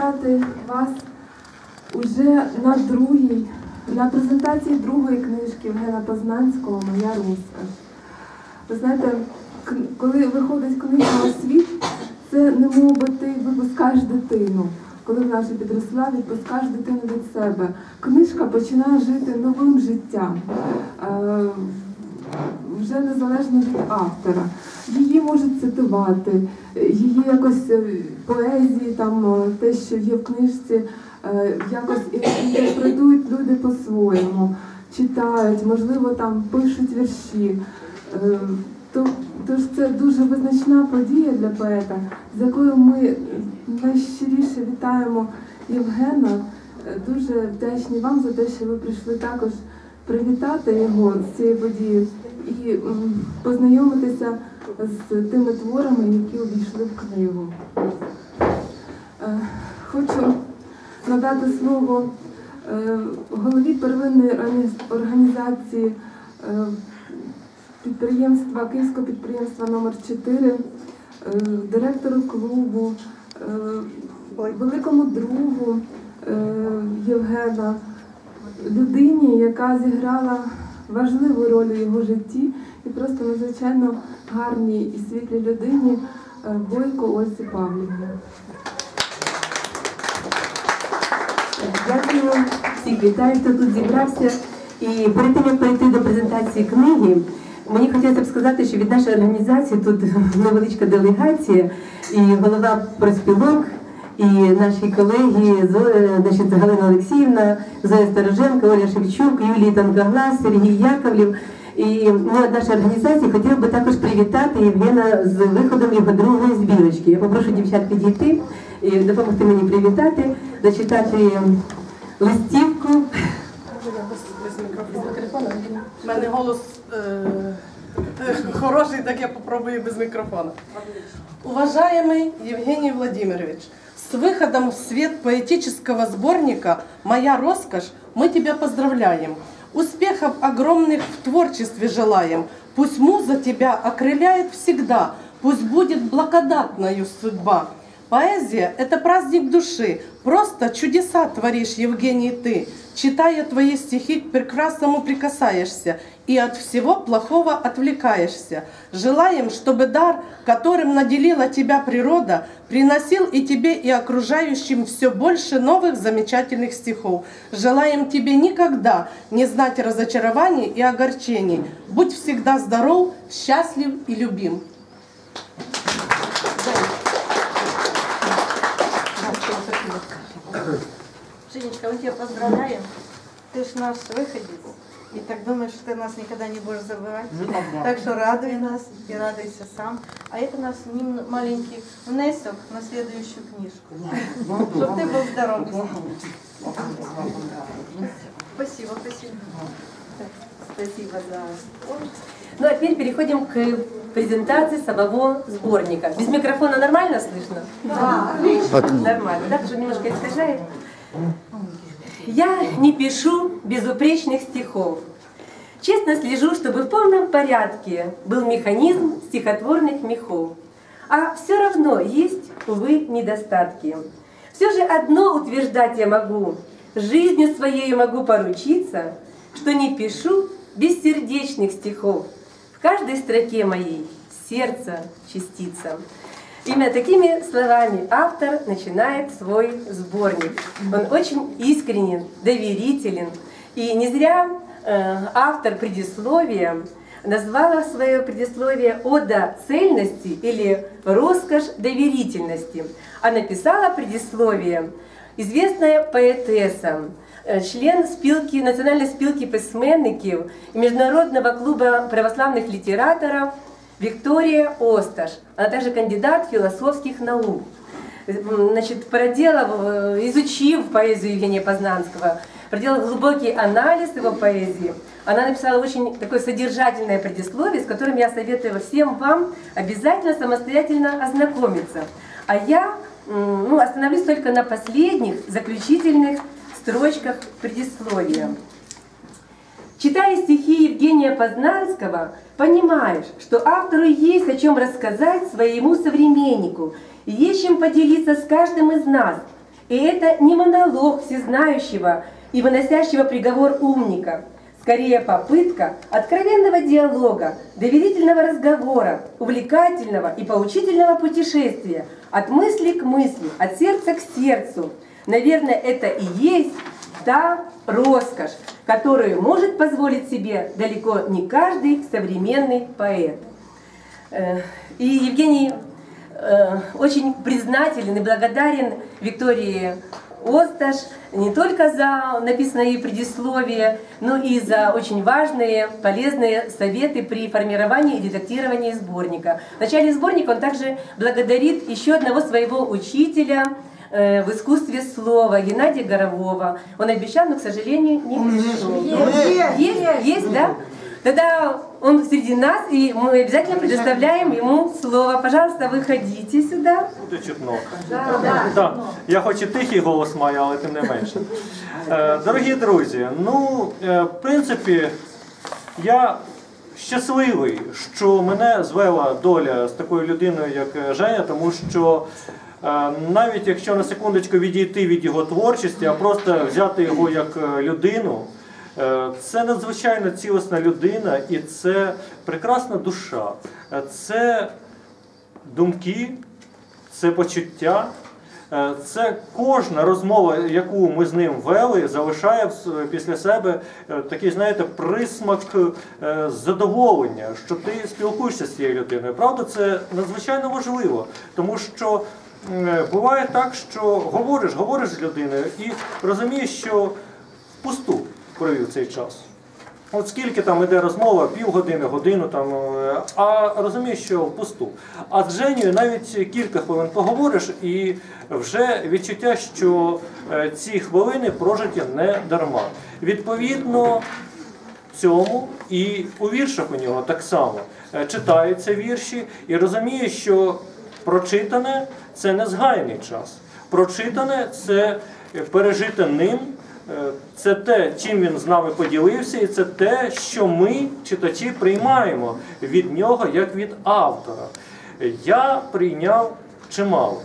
привітати вас уже на другій, на презентації другої книжки Євгена Познанського Моя розкаш. Ви знаєте, коли виходить книга у світ, це не би ти випускаєш дитину. Коли вона вже підросла, відпускаєш дитину від себе. Книжка починає жити новим життям. Вже незалежно від автора. Її можуть цитувати, її якось е, поезії, там е, те, що є в книжці, е, якось інтерпретують люди по-своєму, читають, можливо, там пишуть вірші. То, тож це дуже визначна подія для поета, з якою ми найщиріше вітаємо Євгена. Дуже вдячні вам за те, що ви прийшли також привітати його з цією подією і познайомитися з тими творами, які увійшли в книгу. Е, Хочу надати слово е, голові первинної органі- організації е, підприємства, Київського підприємства номер 4 е, директору клубу, великому другу Євгена, людині, яка зіграла важливу роль у його житті і просто надзвичайно гарній і світлій людині е, Бойко Ольці Павлівні. Дякую всіх вітаю, хто тут зібрався. І перед тим як перейти до презентації книги, мені хотілося б сказати, що від нашої організації тут невеличка делегація, і голова проспілок, і наші колеги Зоя, значить, Галина Олексіївна, Зоя Стороженко, Оля Шевчук, Юлій Танкоглас, Сергій Яковлів. І ми від нашої організації хотіли би також привітати Євгена з виходом його другої збірочки. Я попрошу дівчат підійти і допомогти мені привітати, зачитати листівку. У мене голос е, е, хороший, так я попробую без микрофона. Уважаемый Евгений Владимирович, с выходом в свет поэтического сборника «Моя роскошь» мы тебя поздравляем. Успехов огромных в творчестве желаем. Пусть муза тебя окрыляет всегда, пусть будет благодатною судьба. Поэзия – это праздник души. Просто чудеса творишь, Евгений, ты. Читая твои стихи, к прекрасному прикасаешься и от всего плохого отвлекаешься. Желаем, чтобы дар, которым наделила тебя природа, приносил и тебе, и окружающим все больше новых замечательных стихов. Желаем тебе никогда не знать разочарований и огорчений. Будь всегда здоров, счастлив и любим. Мы тебя поздравляем. Ты ж наш выходец. И так думаешь, что ты нас никогда не будешь забывать. Так что радуй нас и радуйся сам. А это наш маленький внесок на следующую книжку. Чтобы ты был здоров. Спасибо, спасибо. Спасибо за Ну а теперь переходим к презентации самого сборника. Без микрофона нормально слышно? Да, Нормально, да? Потому что немножко искажает. Я не пишу безупречных стихов. Честно слежу, чтобы в полном порядке был механизм стихотворных мехов. А все равно есть, увы, недостатки. Все же одно утверждать я могу. Жизнью своей могу поручиться, что не пишу бессердечных стихов. В каждой строке моей сердце частица. Именно такими словами автор начинает свой сборник. Он очень искренен, доверителен. И не зря э, автор предисловия назвала свое предисловие «Ода цельности» или «Роскошь доверительности». А написала предисловие известная поэтесса, э, член спілки, національної спілки письменників і Міжнародного клуба православних літераторів Виктория Осташ. Она также кандидат философских наук. Значит, проделав, э, изучив поэзию Евгения Познанского, проделав глубокий анализ его поэзии, она написала очень такое содержательное предисловие, с которым я советую всем вам обязательно самостоятельно ознакомиться. А я ну, остановлюсь только на последних, заключительных строчках предисловия. Читая стихи Евгения Познанского, понимаешь, что автору есть о чем рассказать своему современнику, есть чем поделиться с каждым из нас. И это не монолог всезнающего и выносящего приговор умника. Скорее попытка откровенного диалога, доверительного разговора, увлекательного и поучительного путешествия от мысли к мысли, от сердца к сердцу. Наверное, это и есть та роскошь, которую может позволить себе далеко не каждый современный поэт. Э, И Евгений э, очень признателен и благодарен Виктории Осташ не только за написанное ей предисловие, но и за очень важные, полезные советы при формировании и редактировании сборника. В начале сборника он также благодарит еще одного своего учителя э, в искусстве слова Геннадия Горового. Он обещал, но, к сожалению, не пришел. Есть, есть, да? Тогда он среди нас, и мы обязательно предоставляем ему слово. Пожалуйста, выходите сюда. Буде чутно. Так, я хоч і тихий голос маю, але тим не менше. Е, Дорогі друзі, ну, е, в принципі, я щасливий, що мене звела доля з такою людиною, як Женя, тому що е, навіть якщо на секундочку відійти від його творчості, а просто взяти його як е, людину. Е, Це надзвичайно цілісна людина і це прекрасна душа. Е, Це думки, це почуття. Е, Це кожна розмова, яку ми з ним вели, залишає після себе е, такий, знаєте, присмак е, задоволення, що ти спілкуєшся з цією людиною. Правда, це надзвичайно важливо, тому що е, буває так, що говориш, говориш з людиною і розумієш, що впусту провів цей час. От скільки там іде розмова, півгодини, годину там, е, а розумієш, що впусту. А з Женєю навіть кілька хвилин поговориш, і вже відчуття, що е, ці хвилини прожиті не дарма. Відповідно цьому і у віршах у нього так само Е, читаються вірші і розуміє, що прочитане це не згайний час. Прочитане це пережите ним. Е, Це те, чим він з нами поділився, і це те, що ми, читачі, приймаємо від нього як від автора. Я прийняв чимало.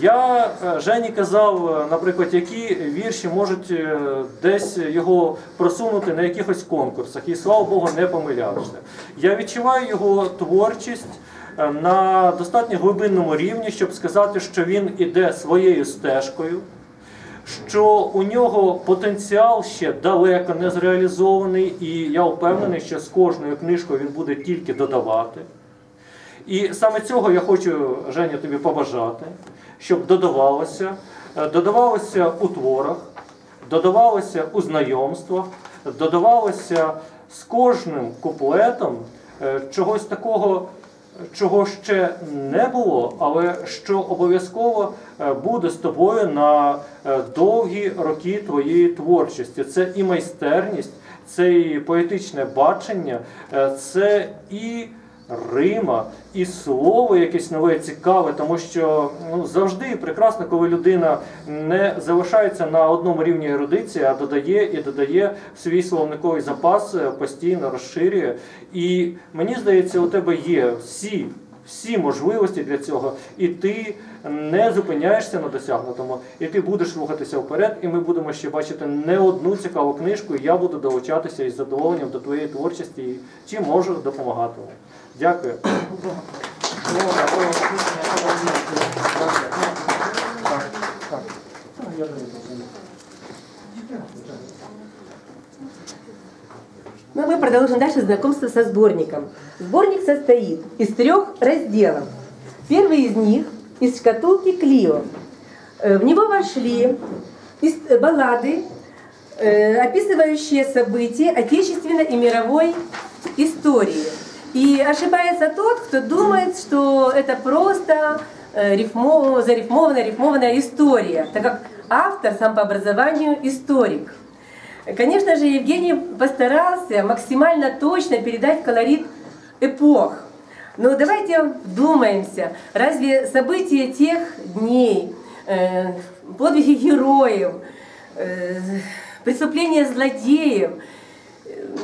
Я е, Жені казав, е, наприклад, які вірші можуть е, десь його просунути на якихось конкурсах, і слава Богу, не помилявся. Я відчуваю його творчість е, на достатньо глибинному рівні, щоб сказати, що він іде своєю стежкою що у нього потенціал ще далеко не зреалізований, і я впевнений, що з кожною книжкою він буде тільки додавати. І саме цього я хочу, Женя, тобі побажати, щоб додавалося, е, додавалося у творах, додавалося у знайомствах, додавалося з кожним куплетом е, чогось такого, чого ще не було, але що обов'язково е, буде з тобою на е, довгі роки твоєї творчості. Це і майстерність, це і поетичне бачення, е, це і Рима, і слово якесь нове цікаве, тому що ну, завжди прекрасно, коли людина не залишається на одному рівні ерудиції, а додає і додає свій словниковий запас, е, постійно розширює. І мені здається, у тебе є всі. Всі можливості для цього, і ти не зупиняєшся на досягнутому, і ти будеш рухатися вперед, і ми будемо ще бачити не одну цікаву книжку, і я буду долучатися із задоволенням до твоєї творчості, і чим можу допомагати. Дякую. Ну, мы продолжим дальше знакомство со сборником. Сборник состоит из трех разделов. Первый из них из шкатулки Клио. Э, В него вошли э, баллады, э, описывающие события отечественной и мировой истории. И ошибается тот, кто думает, что это просто э, рифмо- зарифмованная, рифмованная история, так как автор сам по образованию историк. Конечно же, Евгений постарался максимально точно передать колорит эпох. Но давайте вдумаемся, разве события тех дней, э, подвиги героев, э, преступления злодеев,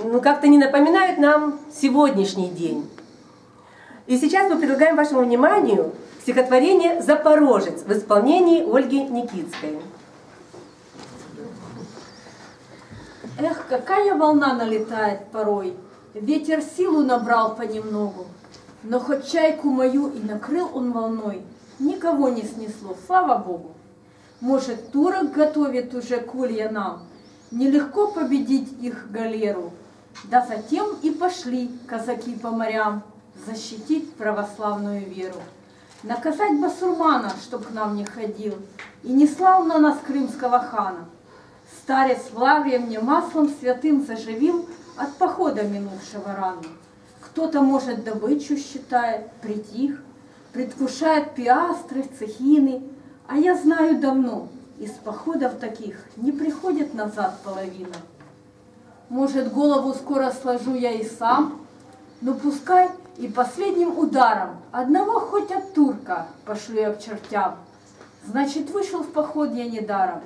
ну, как-то не напоминает нам сегодняшний день. И сейчас мы предлагаем вашему вниманию стихотворение «Запорожец» в исполнении Ольги Никитской. Эх, какая волна налетает порой, Ветер силу набрал понемногу, Но хоть чайку мою и накрыл он волной, Никого не снесло, слава богу. Может, турок готовит уже колья нам, Нелегко победить их галеру. Да затем и пошли казаки по морям Защитить православную веру. Наказать басурмана, чтоб к нам не ходил, И не слал на нас крымского хана. Старец в лавре мне маслом святым заживил От похода минувшего рано. Кто-то, может, добычу считает, притих, Предвкушает пиастры, цехины, А я знаю давно, из походов таких Не приходит назад половина. Может, голову скоро сложу я и сам, Но пускай и последним ударом Одного хоть от турка пошлю я к чертям. Значит, вышел в поход я недаром.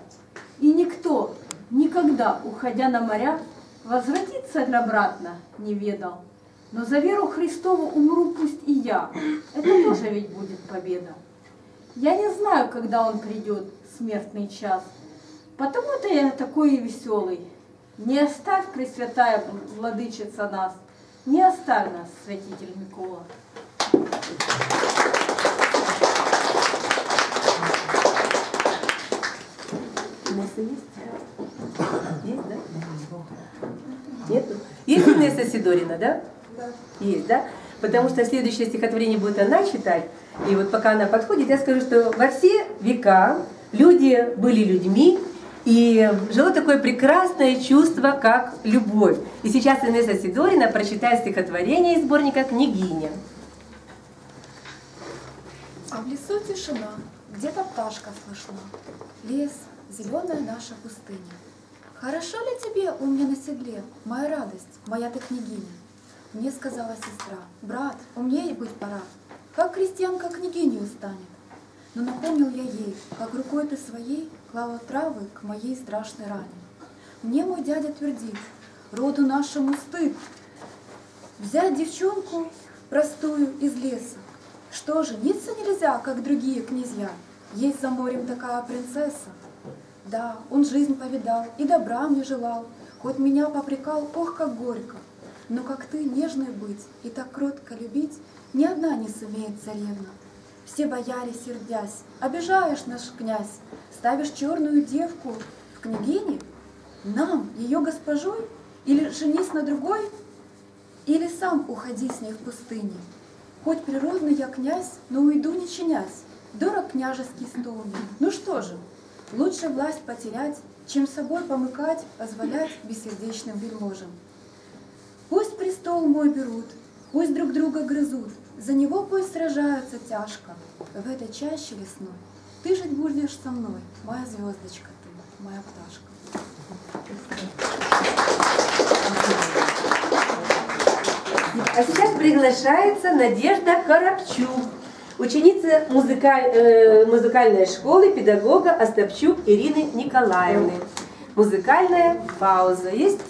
И никто, никогда, уходя на моря, Возвратиться обратно не ведал. Но за веру Христову умру пусть и я. Это тоже ведь будет победа. Я не знаю, когда он придет, смертный час. Потому-то я такой и веселый. Не оставь, Пресвятая Владычица, нас. Не оставь нас, Святитель Микола. Инесса есть? Есть, да? Нету? Есть Инесса Сидорина, да? Да. Есть, да? Потому что следующее стихотворение будет она читать. И вот пока она подходит, я скажу, что во все века люди были людьми, и жило такое прекрасное чувство, как любовь. И сейчас Инесса Сидорина прочитает стихотворение из сборника «Княгиня». А в лесу тишина, где-то пташка слышна. Лес, зеленая наша пустыня. Хорошо ли тебе у меня на седле, моя радость, моя ты княгиня? Мне сказала сестра, брат, умнее быть пора, как крестьянка княгиню станет. Но напомнил я ей, как рукой ты своей клала травы к моей страшной ране. Мне мой дядя твердит, роду нашему стыд, взять девчонку простую из леса. Что, жениться нельзя, как другие князья? Есть за морем такая принцесса. Да, он жизнь повидал и добра мне желал, Хоть меня попрекал, ох, как горько. Но как ты нежной быть и так кротко любить, Ни одна не сумеет царевна. Все бояре, сердясь, обижаешь наш князь, Ставишь черную девку в княгине? Нам, ее госпожой? Или женись на другой? Или сам уходи с ней в пустыне? Хоть природный я князь, но уйду не чинясь. Дорог княжеский стол. Ну что же, лучше власть потерять, чем собой помыкать, позволять бессердечным вельможам. Пусть престол мой берут, пусть друг друга грызут, за него пусть сражаются тяжко. В этой чаще лесной ты жить будешь со мной, моя звездочка ты, моя пташка. А сейчас приглашается Надежда Коробчук, ученица музыкаль- э, музыкальной школы педагога Остапчук Ирины Николаевны. Музыкальная пауза есть?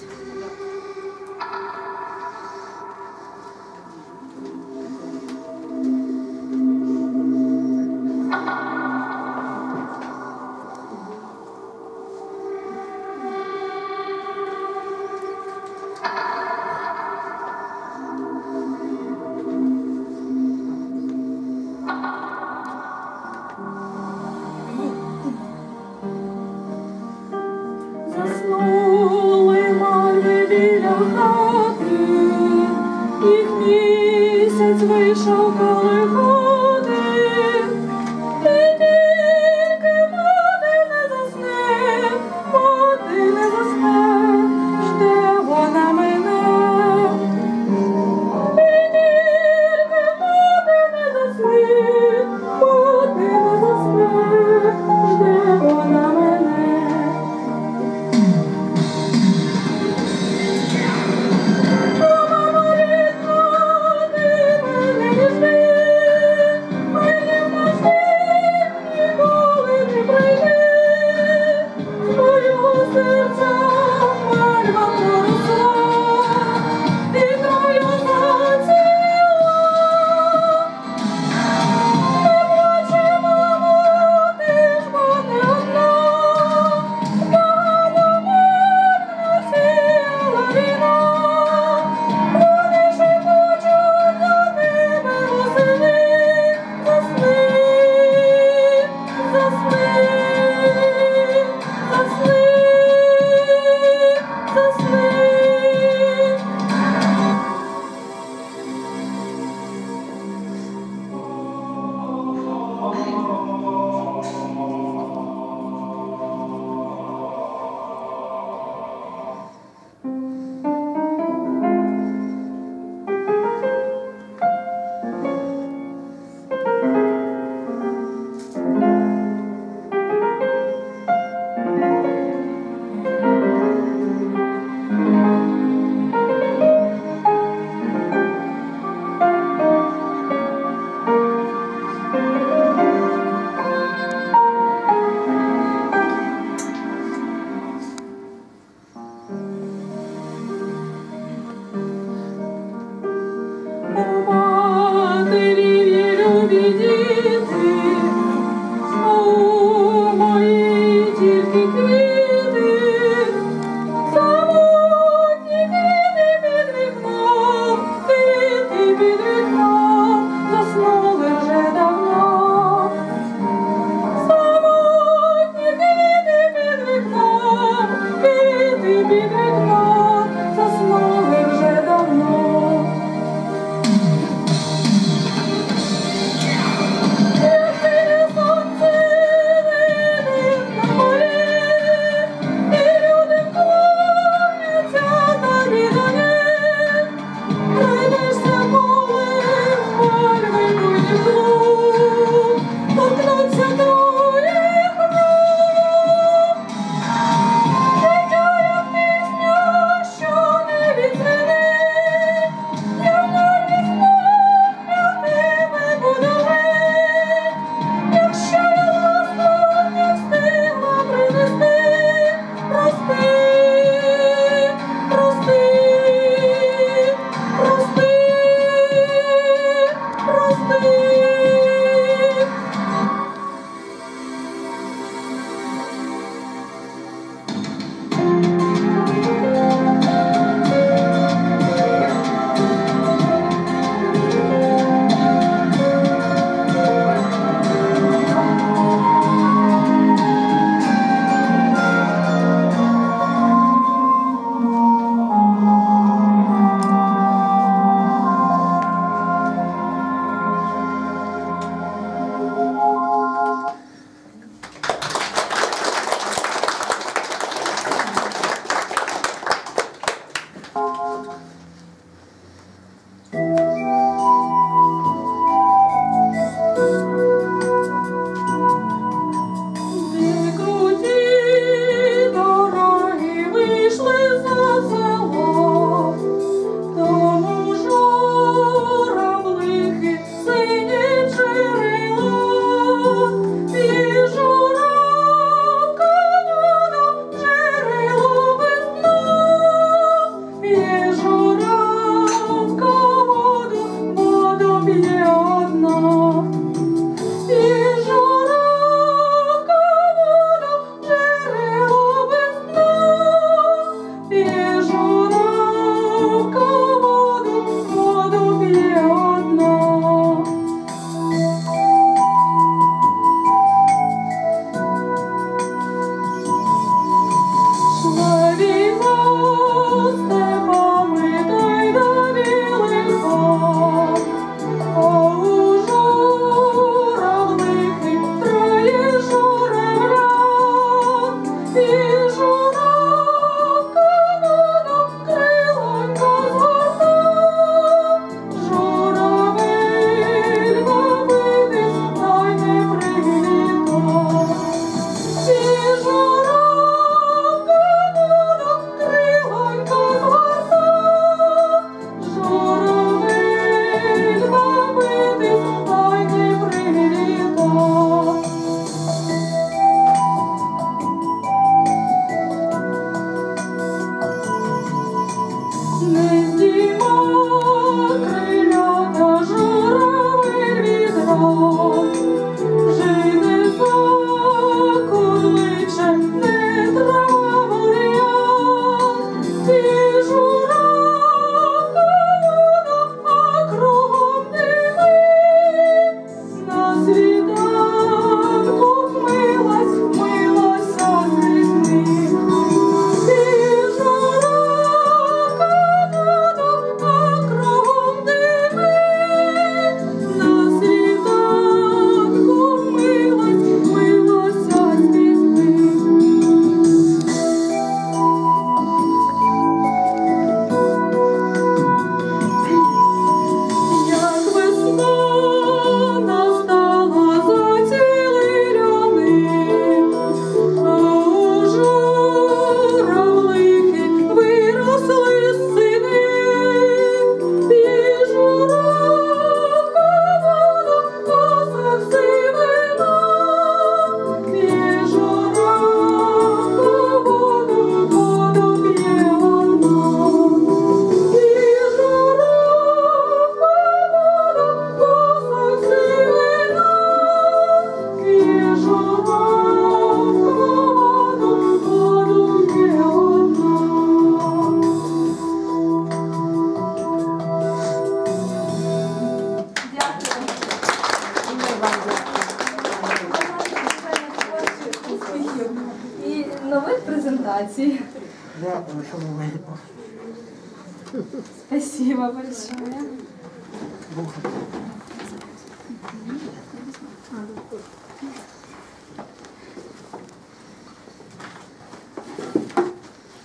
Спасибо большое.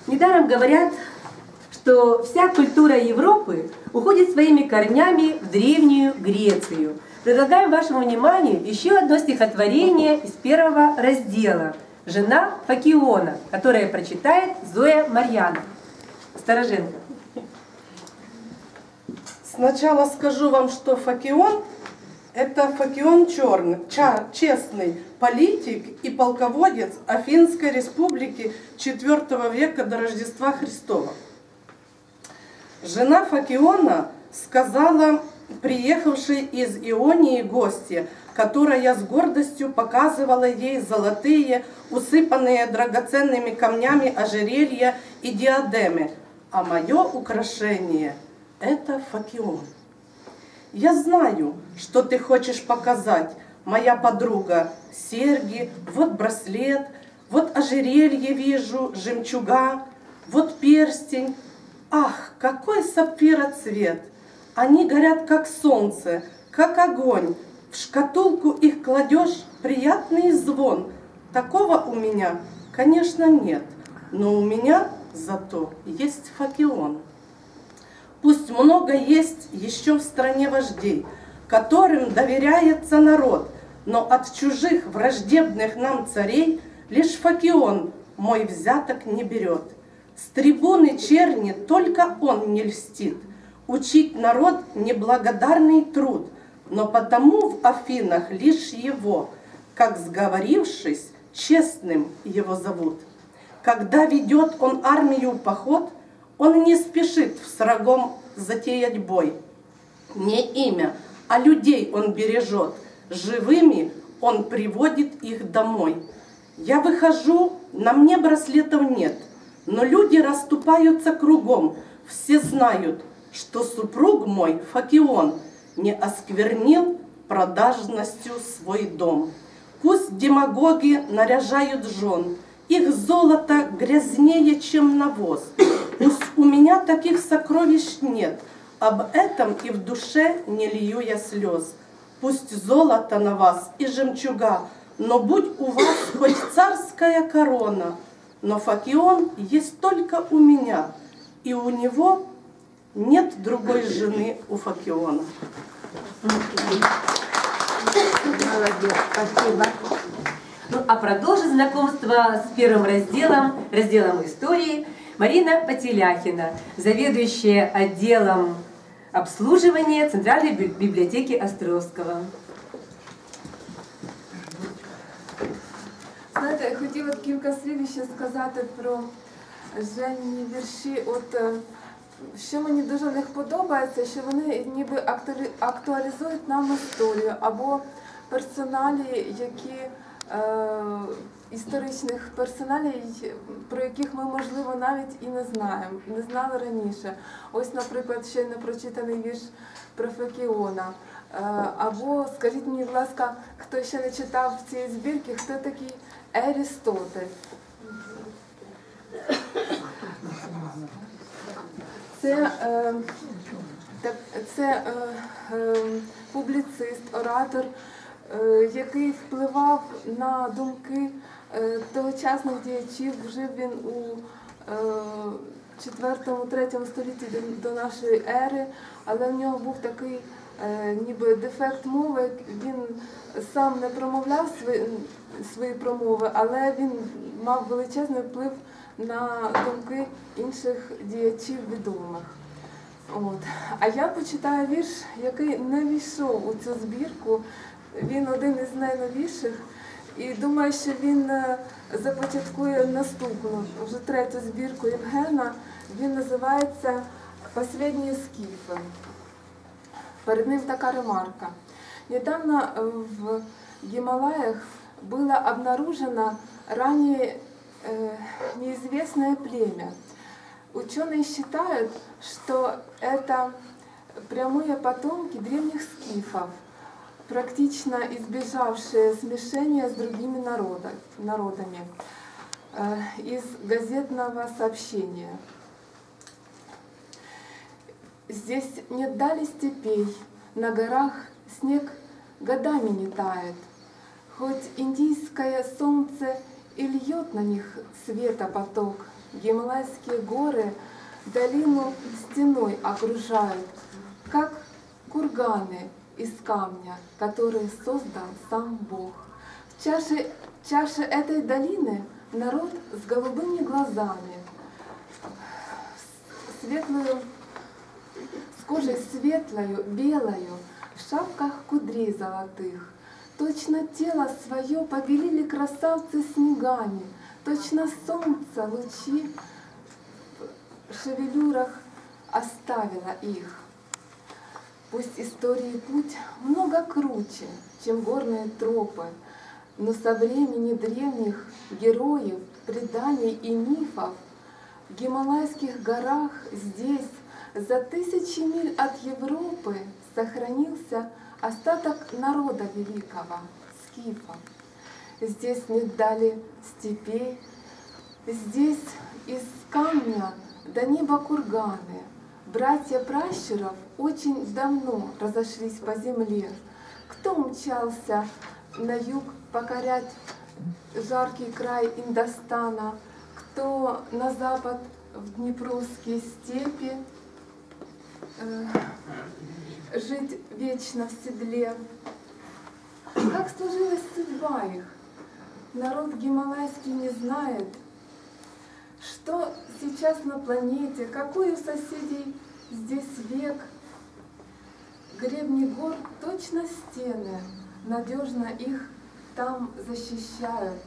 Недаром говорят, что вся культура Европы уходит своими корнями в древнюю Грецию. Предлагаем вашему вниманию еще одно стихотворение из первого раздела «Жена Факиона», которое прочитает Зоя Марьяна. Староженко. Сначала скажу вам, что Факион – это Факион черный, ча- честный политик и полководец Афинской республики IV века до Рождества Христова. Жена Факиона сказала приехавшей из Ионии гости, которая с гордостью показывала ей золотые, усыпанные драгоценными камнями ожерелья и диадемы, а мое украшение – это Факион. Я знаю, что ты хочешь показать, моя подруга. Серьги, вот браслет, вот ожерелье вижу, жемчуга, вот перстень. Ах, какой сапфироцвет! Они горят, как солнце, как огонь. В шкатулку их кладешь, приятный звон. Такого у меня, конечно, нет, но у меня зато есть факион. Пусть много есть еще в стране вождей, которым доверяется народ, но от чужих враждебных нам царей лишь Факион мой взяток не берет. С трибуны черни только он не льстит, учить народ неблагодарный труд, но потому в Афинах лишь его, как сговорившись, честным его зовут. Когда ведет он армию поход, он не спешит с врагом затеять бой. Не имя, а людей он бережет. Живыми он приводит их домой. Я выхожу, на мне браслетов нет, но люди расступаются кругом. Все знают, что супруг мой, Факион, не осквернил продажностью свой дом. Пусть демагоги наряжают жен, их золото грязнее, чем навоз. Пусть у меня таких сокровищ нет, об этом и в душе не лью я слез. Пусть золото на вас и жемчуга, но будь у вас хоть царская корона, но Факион есть только у меня, и у него нет другой жены у Факиона. Молодец, спасибо. Ну, а продолжит знакомство с первым разделом, разделом истории, Марина Потеляхина, заведующая отделом обслуживания Центральной би- библиотеки Островского. Знаєте, я хотіла б кілька слів ще сказати про Жені вірші. От е, що мені дуже в них подобається, що вони ніби актуалізують нам історію або персоналі, які е, історичних персоналій, про яких ми, можливо, навіть і не знаємо, не знали раніше. Ось, наприклад, ще не прочитаний вірш про Фекіона. Е, Або скажіть мені, будь ласка, хто ще не читав цієї збірки, хто такий Ерістотель? Це, е, це е, е, публіцист, оратор, який впливав на думки тогочасних діячів. Жив він у е, 4-3 столітті до, нашої ери, але в нього був такий ніби дефект мови. Він сам не промовляв свої промови, але він мав величезний вплив на думки інших діячів відомих. От. А я почитаю вірш, який не війшов у цю збірку. Він один із найновіших. І думаю, що він е, започаткує наступну, вже третю збірку Євгена. Він називається Последні скіфи. Перед ним така ремарка. Недавно э, в Гималаях было обнаружено ранее э, неизвестное племя. Ученые считают, что это прямые потомки древних скифов, практично избежавшие смешения с другими народа- народами э, из газетного сообщения. Здесь нет дали степей, на горах снег годами не тает. Хоть индийское солнце и льет на них света поток, Гималайские горы долину стеной окружают, как курганы из камня, которые создал сам Бог. В чаше, чаше этой долины народ с голубыми глазами, светлую с кожей светлою, белою, в шапках кудрей золотых. Точно тело свое побелили красавцы снегами, точно солнце лучи в шевелюрах оставило их. Пусть истории путь много круче, чем горные тропы, но со времени древних героев, преданий и мифов в Гималайских горах здесь за тысячи миль от Европы сохранился остаток народа великого, скифов. Здесь не дали степей, здесь из камня до неба курганы. Братья пращуров очень давно разошлись по земле. Кто умчался на юг покорять жаркий край Индостана, кто на запад в Днепровские степи, э, жить вечно в седле. Как сложилась судьба их? Народ гималайский не знает, что сейчас на планете, какой у соседей здесь век. Гребни гор точно стены, надежно их там защищают.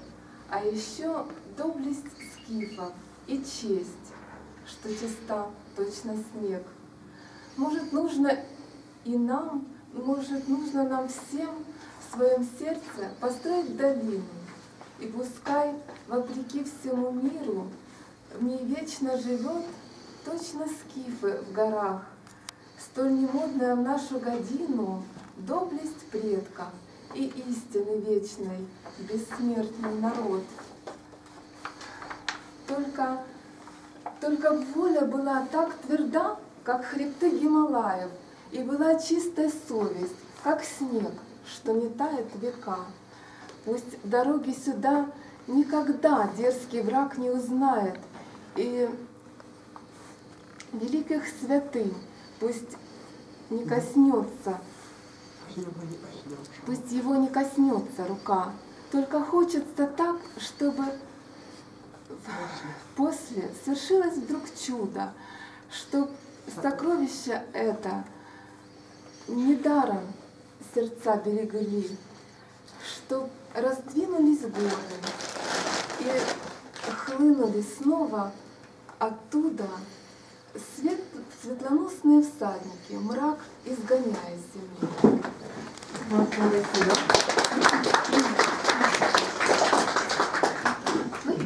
А еще доблесть скифов и честь, что чиста точно снег. Может, нужно и нам может, нужно нам всем в своем сердце построить долину. И пускай, вопреки всему миру, в ней вечно живет точно скифы в горах, столь немодная в нашу годину доблесть предка и истины вечной, бессмертный народ. Только, только воля была так тверда, как хребты Гималаев, и была чистая совесть, как снег, что не тает века. Пусть дороги сюда никогда дерзкий враг не узнает, и великих святынь пусть не коснется, пусть его не коснется рука. Только хочется так, чтобы после свершилось вдруг чудо, что сокровище это недаром сердца берегли, что раздвинулись горы и хлынули снова оттуда свет, светлоносные всадники, мрак изгоняя земли.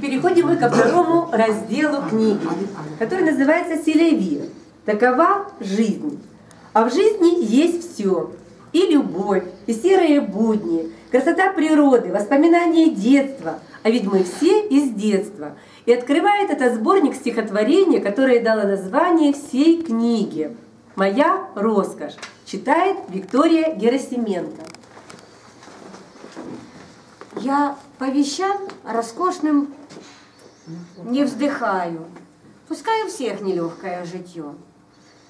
Переходим мы ко второму разделу книги, который называется «Селеви». Такова жизнь. А в жизни есть все. И любовь, и серые будни, красота природы, воспоминания детства. А ведь мы все из детства. И открывает этот сборник стихотворения, которое дало название всей книге. «Моя роскошь». Читает Виктория Герасименко. Я по вещам роскошным не вздыхаю. Пускай у всех нелегкое житье.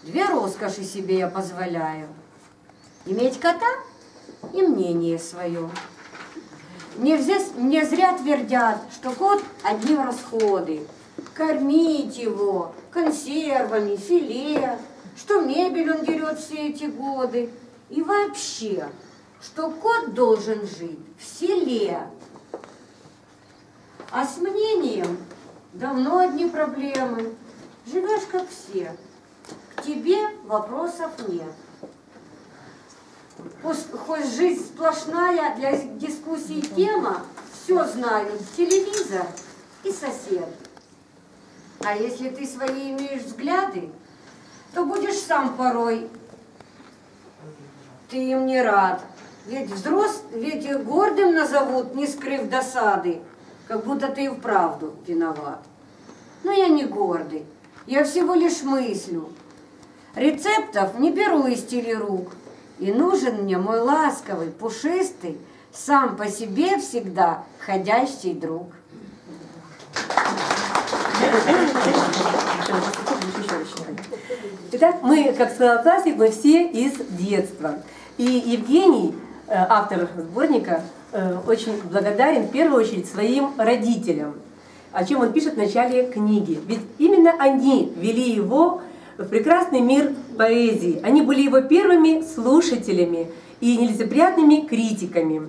Две роскоши себе я позволяю. Иметь кота и мнение свое. Мне, взе- мне зря твердят, что кот одни расходы. Кормить его консервами, филе, что мебель он дерет все эти годы. И вообще, что кот должен жить в селе. А с мнением давно одни проблемы. Живешь как все. Тебе вопросов нет. Пусть хоть жизнь сплошная для дискуссий тема, все знают телевизор и сосед. А если ты свои имеешь взгляды, то будешь сам порой. Ты им не рад. Ведь взрос, ведь гордым назовут, не скрыв досады, как будто ты и вправду виноват. Но я не гордый, я всего лишь мыслю. Рецептов не беру из телерук, и нужен мне мой ласковый, пушистый, сам по себе всегда ходящий друг. Итак, мы, как сказал классик, мы все из детства. И Евгений, э, автор сборника, э, очень благодарен в первую очередь своим родителям, о чем он пишет в начале книги. Ведь именно они вели его в прекрасный мир поэзии. Они были его первыми слушателями и нелицеприятными критиками.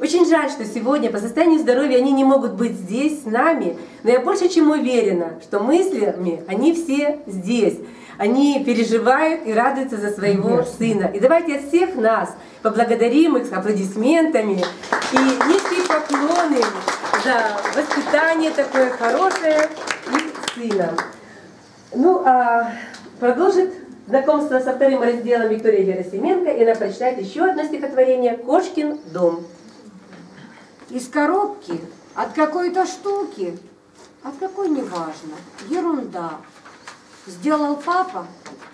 Очень жаль, что сегодня по состоянию здоровья они не могут быть здесь с нами, но я больше чем уверена, что мыслями они все здесь. Они переживают и радуются за своего сына. И давайте от всех нас поблагодарим их с аплодисментами и низкие поклоны за воспитание такое хорошее их сына. Ну, а продолжит знакомство со вторым разделом Виктория Герасименко, и она прочитает еще одно стихотворение «Кошкин дом». Из коробки, от какой-то штуки, от какой неважно, ерунда. Сделал папа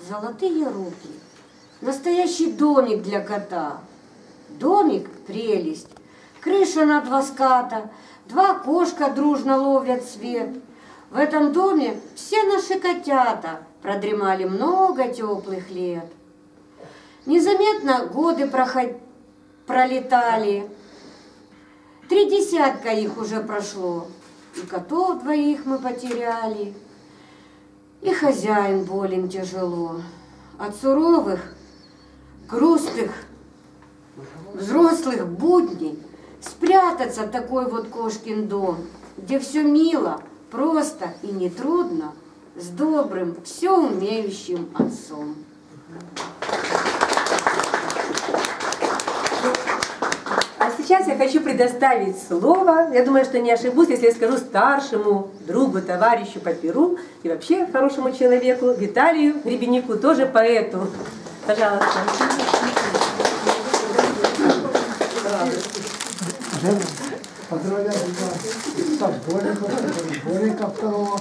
золотые руки. Настоящий домик для кота. Домик – прелесть. Крыша на два ската, два кошка дружно ловят свет. В этом доме все наши котята продремали много теплых лет. Незаметно годы проход... пролетали, Три десятка их уже прошло, и котов двоих мы потеряли, и хозяин болен тяжело. От суровых, грустных, взрослых будней спрятаться в такой вот кошкин дом, где все мило, просто и нетрудно с добрым, все умеющим отцом. А сейчас я хочу предоставить слово, я думаю, что не ошибусь, если я скажу старшему другу, товарищу по перу и вообще хорошему человеку, Виталию Гребеннику, тоже поэту. Пожалуйста. Пожалуйста поздравляю вас сборником, сборника второго.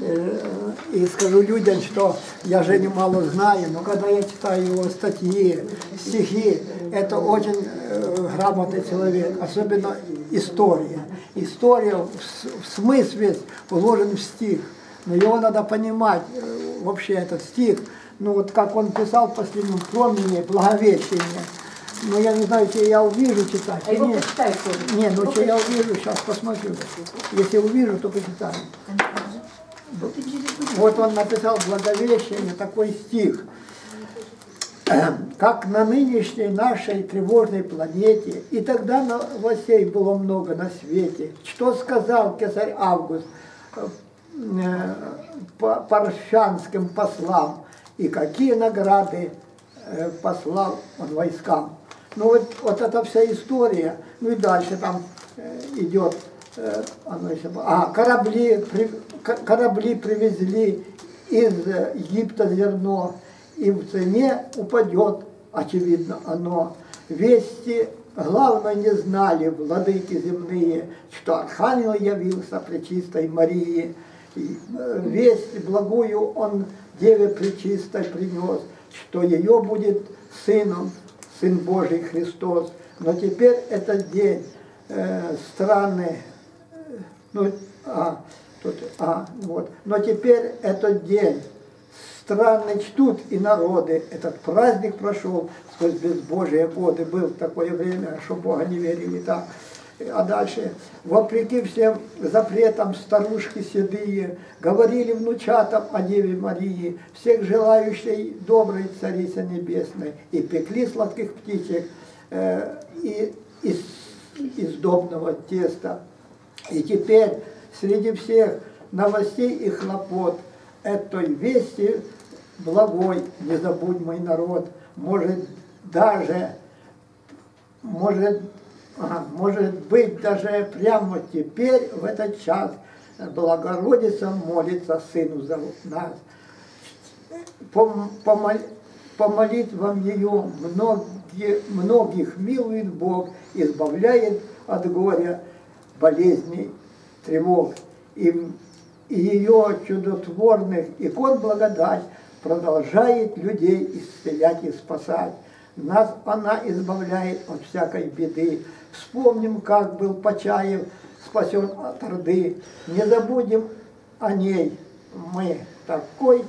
Э, И скажу людям, что я Женю мало знаю, но когда я читаю его статьи, стихи, это очень э, грамотный человек, особенно история. История в смысле вложен в стих, но его надо понимать, э, вообще этот стих, ну вот как он писал в последнем промени, благовещение. Но я не знаю, я увижу читать. А его почитай тоже. Не, ну что я увижу, сейчас посмотрю. Если увижу, то почитаю. Вот он написал благовещение, такой стих. Как на нынешней нашей тревожной планете, и тогда новостей было много на свете, что сказал кесарь Август парфянским послам, и какие награды послал он войскам. Ну вот, вот эта вся история, ну и дальше там э, идет, э, оно еще, а, корабли, при- корабли привезли из э, Египта зерно, и в цене упадет, очевидно, оно. Вести главное не знали владыки земные, что Архангел явился при чистой Марии. И, э, Весть благую он Деве Пречистой принес, что ее будет сыном, Сын Божий Христос. Но теперь этот день э, странный, ну, а, тут, а, вот. Но теперь этот день странно чтут и народы. Этот праздник прошел сквозь безбожие годы. Был такое время, что Бога не верили так. А дальше, вопреки всем запретам старушки седые, говорили внучатам о Деве Марии, всех желающей доброй Царицы Небесной, и пекли сладких птичек э, и из, из добного теста. И теперь среди всех новостей и хлопот этой вести благой, не забудь мой народ, может даже, может, ага, может быть даже прямо теперь в этот час Богородица молится Сыну за нас. По, по, по молитвам ее многие, многих милует Бог, избавляет от горя, болезней, тревог. И, и ее чудотворных икон благодать продолжает людей исцелять и спасать. Нас она избавляет от всякой беды. Вспомним, как был Почаев спасен от Орды. Не забудем о ней мы такой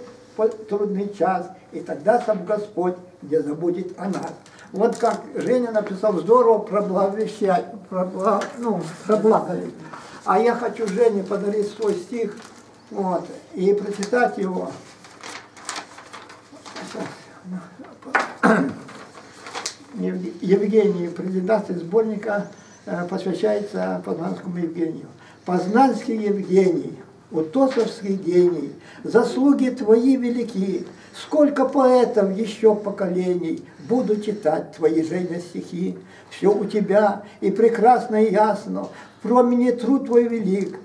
трудный час, и тогда сам Господь не забудет о нас. Вот как Женя написал, здорово проблавещать, пробла, ну, проблаговать. А я хочу Жене подарить свой стих, вот, и прочитать его. Евге- Евгению, презентация сборника э, посвящается Познанскому Евгению. Познанский Евгений, утосовский гений, заслуги твои велики, сколько поэтов еще поколений буду читать твои Женя стихи. Все у тебя и прекрасно и ясно, в промени труд твой велик.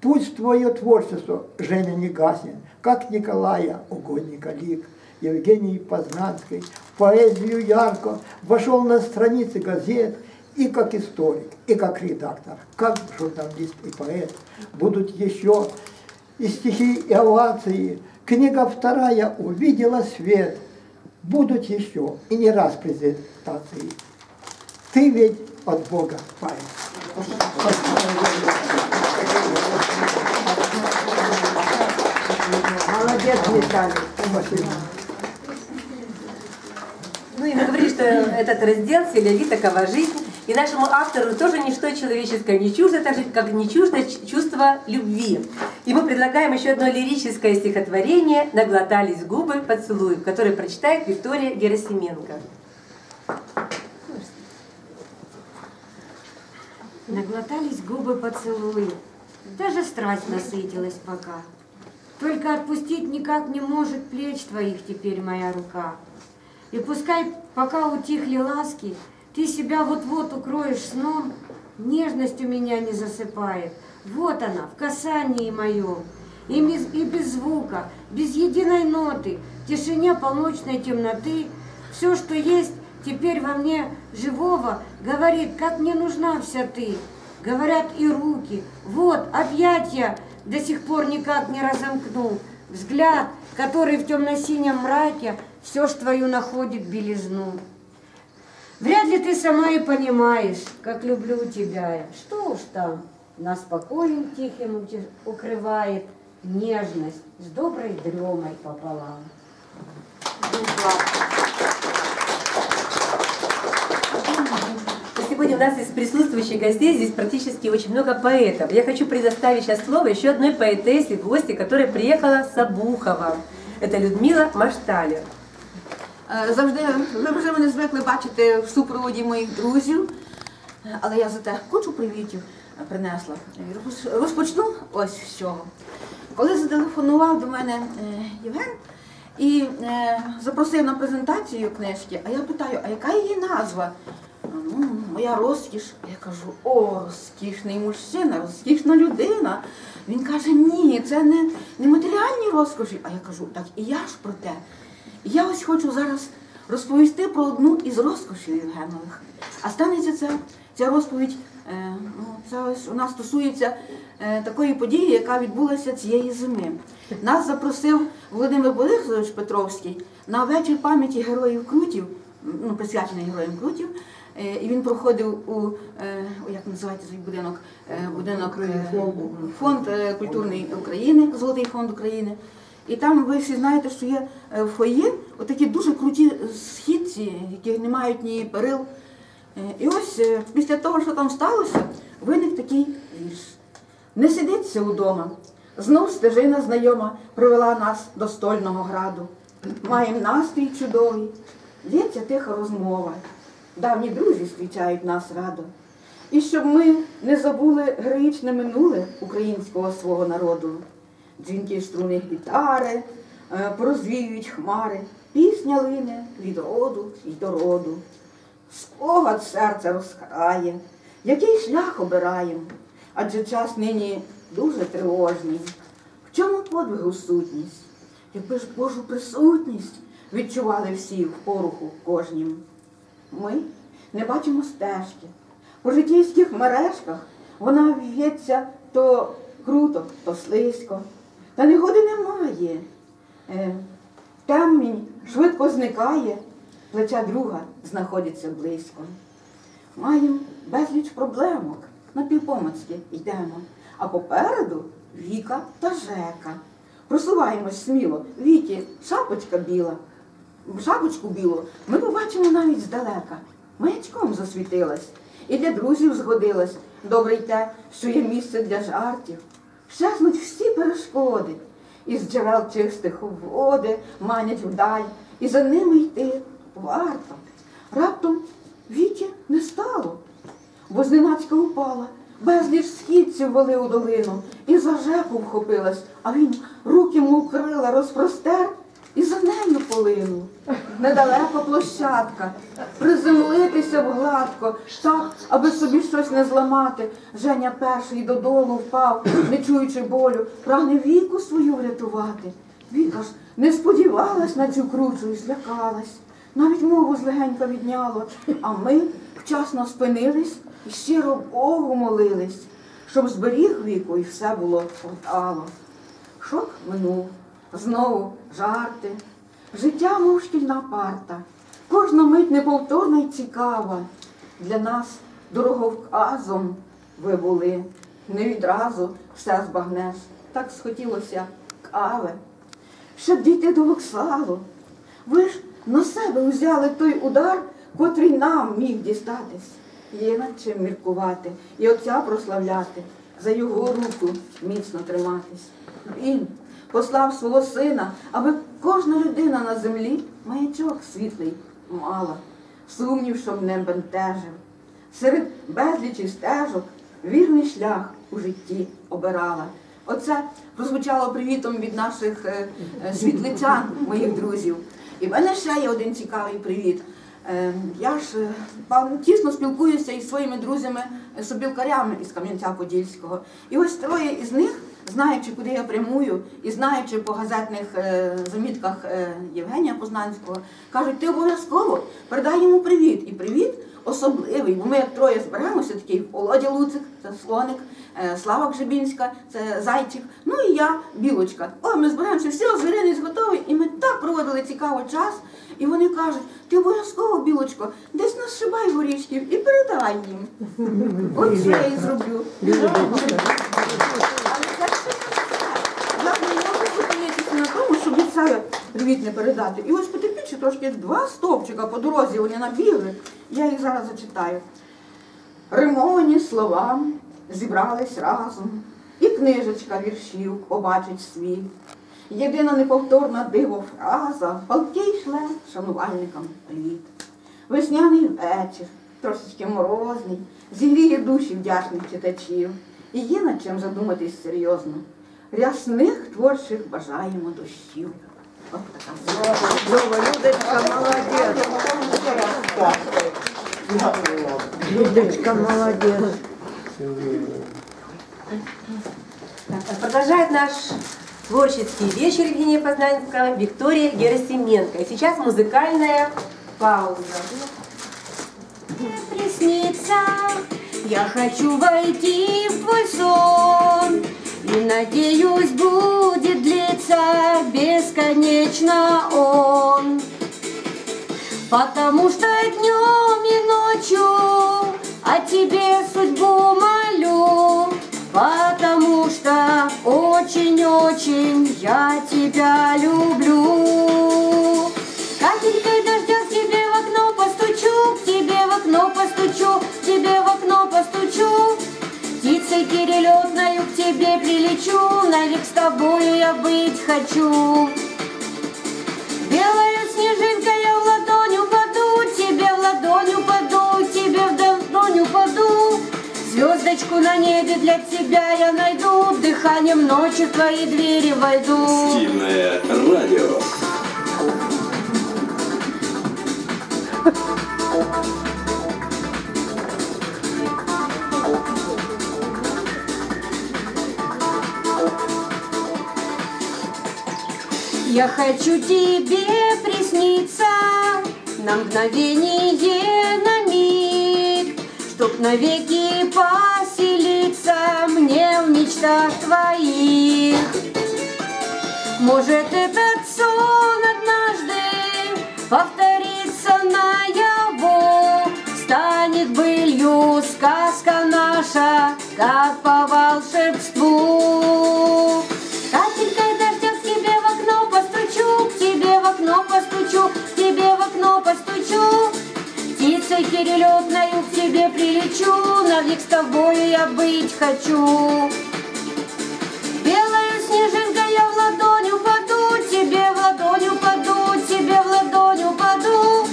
Пусть твое творчество, Женя, не гаснет, как Николая, угодника лик. Евгений Познанский поэзию ярко вошел на страницы газет и как историк, и как редактор, как журналист и поэт. Будут еще и стихи, и овации. Книга вторая увидела свет. Будут еще и не раз презентации. Ты ведь от Бога поэт. Молодец, Виталий. Спасибо. Ну и мы говорили, что этот раздел «Селяви такова жизнь». И нашему автору тоже ничто человеческое не чуждо, так же, как не чуждо чувство любви. И мы предлагаем еще одно лирическое стихотворение «Наглотались губы поцелуев», которое прочитает Виктория Герасименко. Наглотались губы поцелуи, даже страсть насытилась пока. Только отпустить никак не может плеч твоих теперь моя рука. И пускай, пока утихли ласки, Ты себя вот-вот укроешь сном, нежность у меня не засыпает. Вот она, в касании моем. И без, и без звука, без единой ноты, в тишине полночной темноты, все, что есть теперь во мне живого, говорит, как мне нужна вся ты. Говорят и руки, вот, объятия до сих пор никак не разомкнул. Взгляд, который в темно-синем мраке все ж твою находит белизну. Вряд ли ты сама и понимаешь, как люблю тебя. Что уж там, нас покоем тихим укрывает нежность с доброй дремой пополам. Сегодня у нас из присутствующих гостей здесь практически очень много поэтов. Я хочу предоставить сейчас слово еще одной поэтессе, гости, которая приехала с Обухова. Это Людмила Машталер. Е, Завжди ви вже мене звикли бачити в супроводі моїх друзів, але я зате кучу привітів принесла. Розпочну ось з чого. Коли зателефонував до мене е, Євген і е, запросив на презентацію книжки, а я питаю, а яка її назва? Ну, моя розкіш. Я кажу, о, розкішний мужчина, розкішна людина. Він каже, ні, це не матеріальні розкоші. А я кажу, так і я ж про те. Я ось хочу зараз розповісти про одну із розкошів Євгенових. А станеться це, ця розповідь, е, ну, це ось у нас стосується е, такої події, яка відбулася цієї зими. Нас запросив Володимир Борисович Петровський на вечір пам'яті героїв Крутів, ну, присвячений героям Крутів. Е, І він проходив у, е, як називається цей будинок, будинок фонд культурний України, Золотий фонд України. І там ви всі знаєте, що є е, в фоє отакі дуже круті східці, які не мають ні перил. Е, І ось е, після того, що там сталося, виник такий вірш. Не сидиться удома. Знов стежина знайома привела нас до стольного граду. Маєм настрій чудовий, лється тиха розмова. Давні друзі зустрічають нас радо. І щоб ми не забули героїчне минуле українського свого народу. Дзвінки струни гітари, е, порозвіюють хмари, пісня лине від роду й до роду. Спогад серце розкрає, який шлях обираєм, адже час нині дуже тривожний. В чому подвигу сутність? Якби ж Божу присутність відчували всі в поруху кожнім. Ми не бачимо стежки. По життєйських мережках вона в'ється то круто, то слизько. Та негоди немає. Е, Темінь швидко зникає, плеча друга знаходиться близько. Маємо безліч проблемок, напівпомацьки йдемо, а попереду Віка та Жека. Просуваємось сміло, Вікі шапочка біла. Шапочку білу ми побачимо навіть здалека. Маячком засвітилась і для друзів згодилась. Добре й те, що є місце для жартів. Щезнуть всі перешкоди. Із джерел чистих води манять вдаль, і за ними йти варто. Раптом Віті не стало, бо зненацька упала, безліч східців вели у долину, і за жеку вхопилась, а він руки мов крила розпростер і за нею полинув. Недалеко площадка, приземлитися в гладко, так, аби собі щось не зламати. Женя перший додолу впав, не чуючи болю, прагне віку свою врятувати. Віка ж не сподівалась на цю кручу і злякалась. Навіть мову злегенька відняло, а ми вчасно спинились і щиро Богу молились, щоб зберіг віку і все було вдало. Шок минув, знову жарти. Життя, мов шкільна парта. Кожна мить неповторна й цікава. Для нас дороговказом ви були. Не відразу все збагнеш. Так схотілося кави. Щоб дійти до вокзалу. Ви ж на себе узяли той удар, котрий нам міг дістатись. Є над чим міркувати і отця прославляти, за його руку міцно триматись. Він послав свого сина, аби кожна людина на землі маячок світлий мала, сумнів, щоб не бентежив. Серед безлічі стежок вірний шлях у житті обирала. Оце прозвучало привітом від наших е, е, світличан, моїх друзів. І в мене ще є один цікавий привіт. Е, Я ж тісно спілкуюся із своїми друзями, сопілкарями із Кам'янця-Подільського. І ось троє із них, знаючи, куди я прямую, і знаючи по газетних е, замітках е, Євгенія Познанського, кажуть, ти обов'язково передай йому привіт. І привіт особливий, бо ми як троє зберемося, такий Володя Луцик, це слоник, е, Слава Гжебінська, це зайчик, ну і я, білочка. Ой, ми збираємося, всі озвереність готові, і ми так проводили цікаво час. І вони кажуть, ти обов'язково, білочко, десь нас шибай горішків і передай їм. От що я і зроблю. Але це ще не все. Я не можу зупинитися на тому, щоб від себе привіт не передати. І ось потерпіть, трошки два стовпчика по дорозі вони набігли. Я їх зараз зачитаю. Римовані слова зібрались разом, і книжечка віршів побачить світ. Єдина неповторна диво фраза, палкий шле шанувальникам привіт. Весняний вечір, трошечки морозний, зігріє душі вдячних читачів. І є над чим задуматись серйозно. Рясних творчих бажаємо дощів. Лёва, Людочка, молодец. Людочка, молодец. Продолжает наш творческий вечер Евгения Познанского Виктория Герасименко. И сейчас музыкальная пауза. приснится Я хочу войти в твой сон И надеюсь, будет длиться бесконечно он. Потому что днем и ночью о тебе судьбу молю. Потому что очень-очень я тебя люблю. Капелькой дождя к тебе в окно постучу, к тебе в окно постучу, к тебе в окно постучу. Птицей перелетною к тебе прилечу, навек с тобою я быть хочу. Белая снежинка я в ладонь упаду, тебе в ладонь упаду, тебе в ладонь упаду. Звездочку на небе для тебя я найду, дыханием ночи в твои двери войду. Стильное радио. Я хочу тебе присниться на мгновение, на миг, Чтоб навеки поселиться мне в мечтах твоих. Может, этот сон однажды повторится наяву, Станет былью сказка наша, Птицей перелетною к тебе прилечу, навек с тобою я быть хочу. Белая снежинка я в ладонь упаду, тебе в ладонь упаду, тебе в ладонь упаду.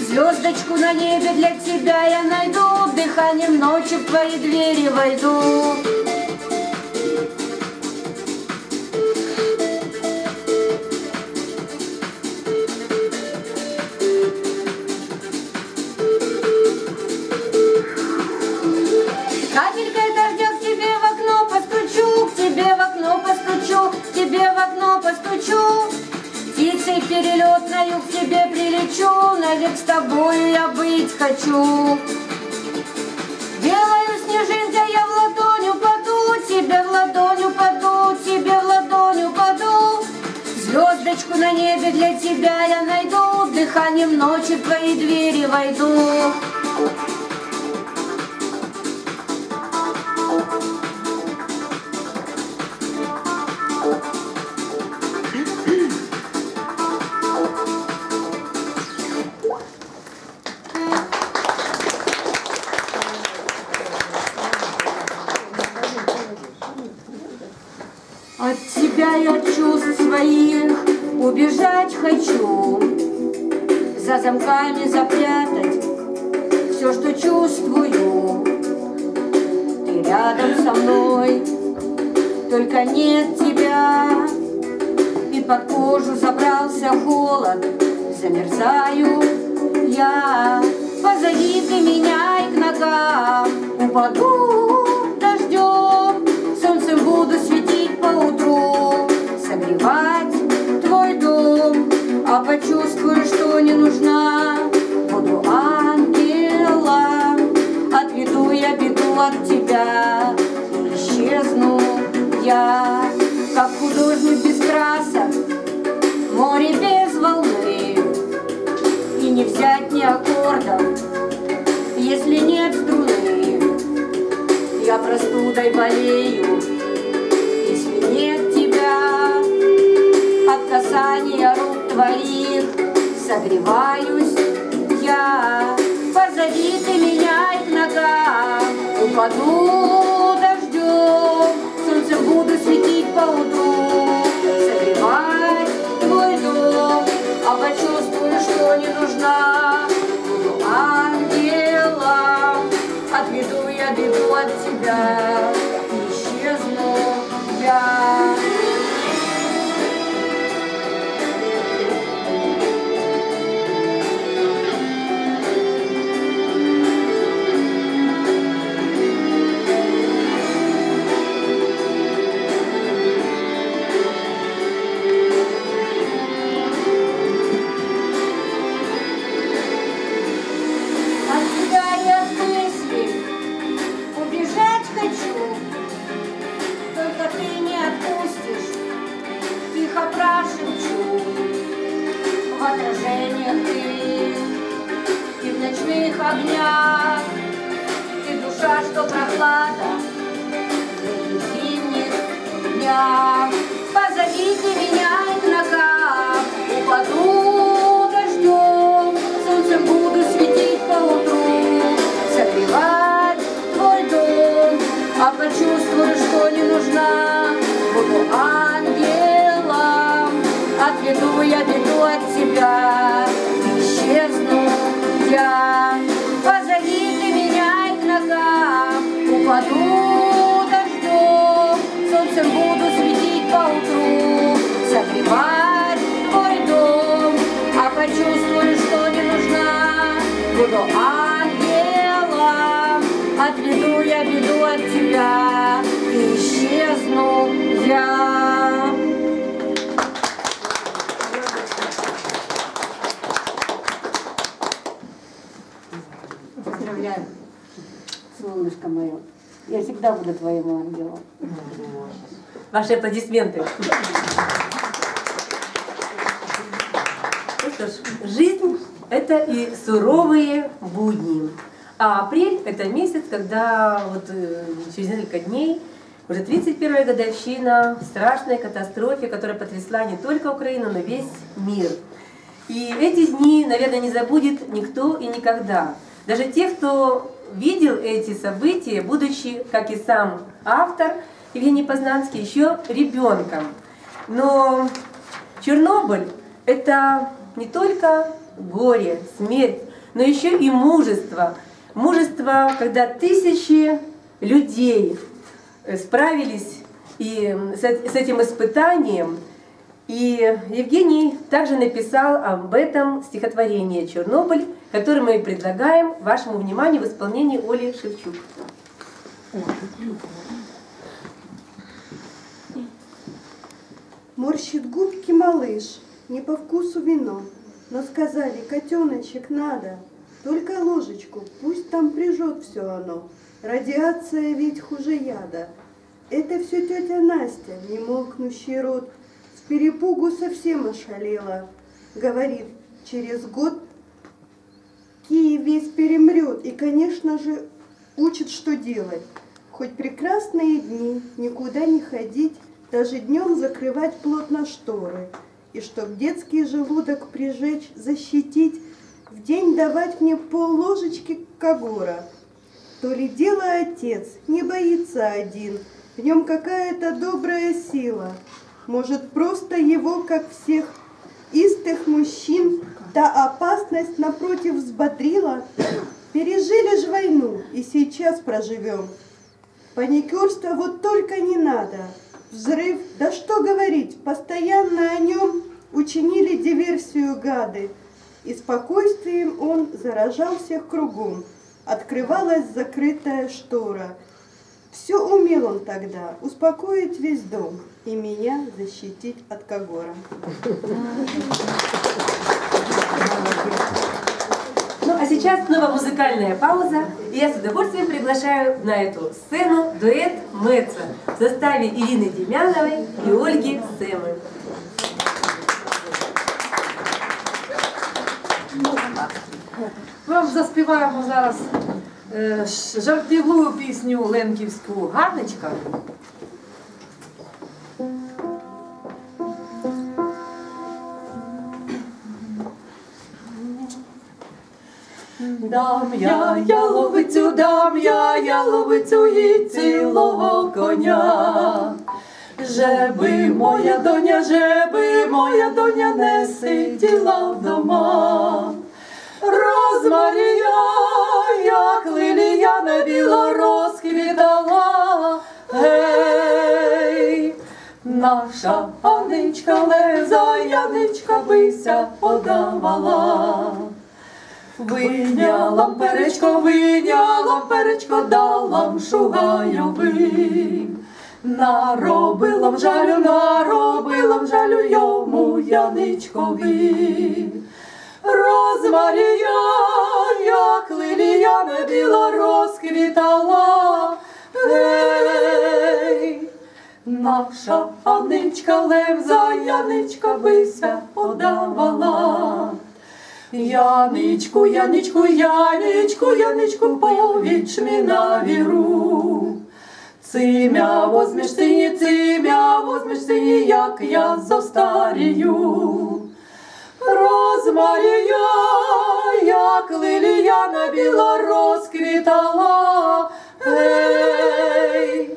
Звездочку на небе для тебя я найду, дыханием ночи в твои двери войду. Простудой болею, если нет тебя, от касания рук твоих согреваюсь я. Позови ты меня к ногам, упаду дождем, солнцем буду светить по утру, согревать твой дом, а почувствую, что не нужна, от тебя, в зимних днях. Позови ты меня буду ангелом, отведу я беду от тебя, и исчезну я. Поздравляю, солнышко мое. Я всегда буду твоим ангелом. Ваши аплодисменты. Ну что ж, жизнь – это и суровые будни. А апрель – это месяц, когда вот э, через несколько дней уже 31-я годовщина страшной катастрофе, которая потрясла не только Украину, но весь мир. И эти дни, наверное, не забудет никто и никогда. Даже те, кто видел эти события, будучи, как и сам автор Евгений Познанский, еще ребенком. Но Чернобыль – это не только горе, смерть, но еще и мужество. Мужество, когда тысячи людей э, справились и с эт- с этим испытанием. И Евгений также написал об этом стихотворение «Чернобыль», которое мы предлагаем вашему вниманию в исполнении Оли Шевчук. Морщит губки малыш, не по вкусу вино, но сказали, котеночек надо, только ложечку, пусть там прижет все оно. Радиация ведь хуже яда. Это все тетя Настя, немолкнущий рот, с перепугу совсем ошалела. Говорит, через год Киев весь перемрет и, конечно же, учит, что делать. Хоть прекрасные дни, никуда не ходить, даже днем закрывать плотно шторы. И чтоб детский желудок прижечь, защитить, в день давать мне пол ложечки когора. То ли дело отец, не боится один, в нем какая-то добрая сила. Может, просто его, как всех истых мужчин, та опасность напротив взбодрила? Пережили ж войну и сейчас проживем. Паникерства вот только не надо. Взрыв, да что говорить, постоянно о нем учинили диверсию гады. И спокойствием он заражал всех кругом. Открывалась закрытая штора. Все умел он тогда успокоить весь дом и меня защитить от Кагора. Ну а сейчас снова музыкальная пауза, и я с удовольствием приглашаю на эту сцену дуэт Мэца в составе Ирины Демяновой и Ольги Сэмы. Ми вам заспіваємо зараз е, ш- жартівливу пісню Ленківську Ганночка. Дам я яловицю, дам я яловицю і цілого коня. Жеби моя доня, жеби моя доня не сиділа вдома. Розмарія, як лилія не біла розквітала. Гей, наша Аничка, леза, яничка бися подавала. Виняла перечко, виняла перечко, дала шугайови. Наробила жалю, наробила жалю йому Яничкові. Розмарія, як лилія не біла розквітала. Гей, наша Аничка, левза, Яничка бися подавала. Яничку, Яничку, Яничку, Яничку, повіч мі на віру. Цимя возьмеш сині, цимя возьмеш сині, як я зостарію. Розмарія, як лилія на біла розквітала. Гей,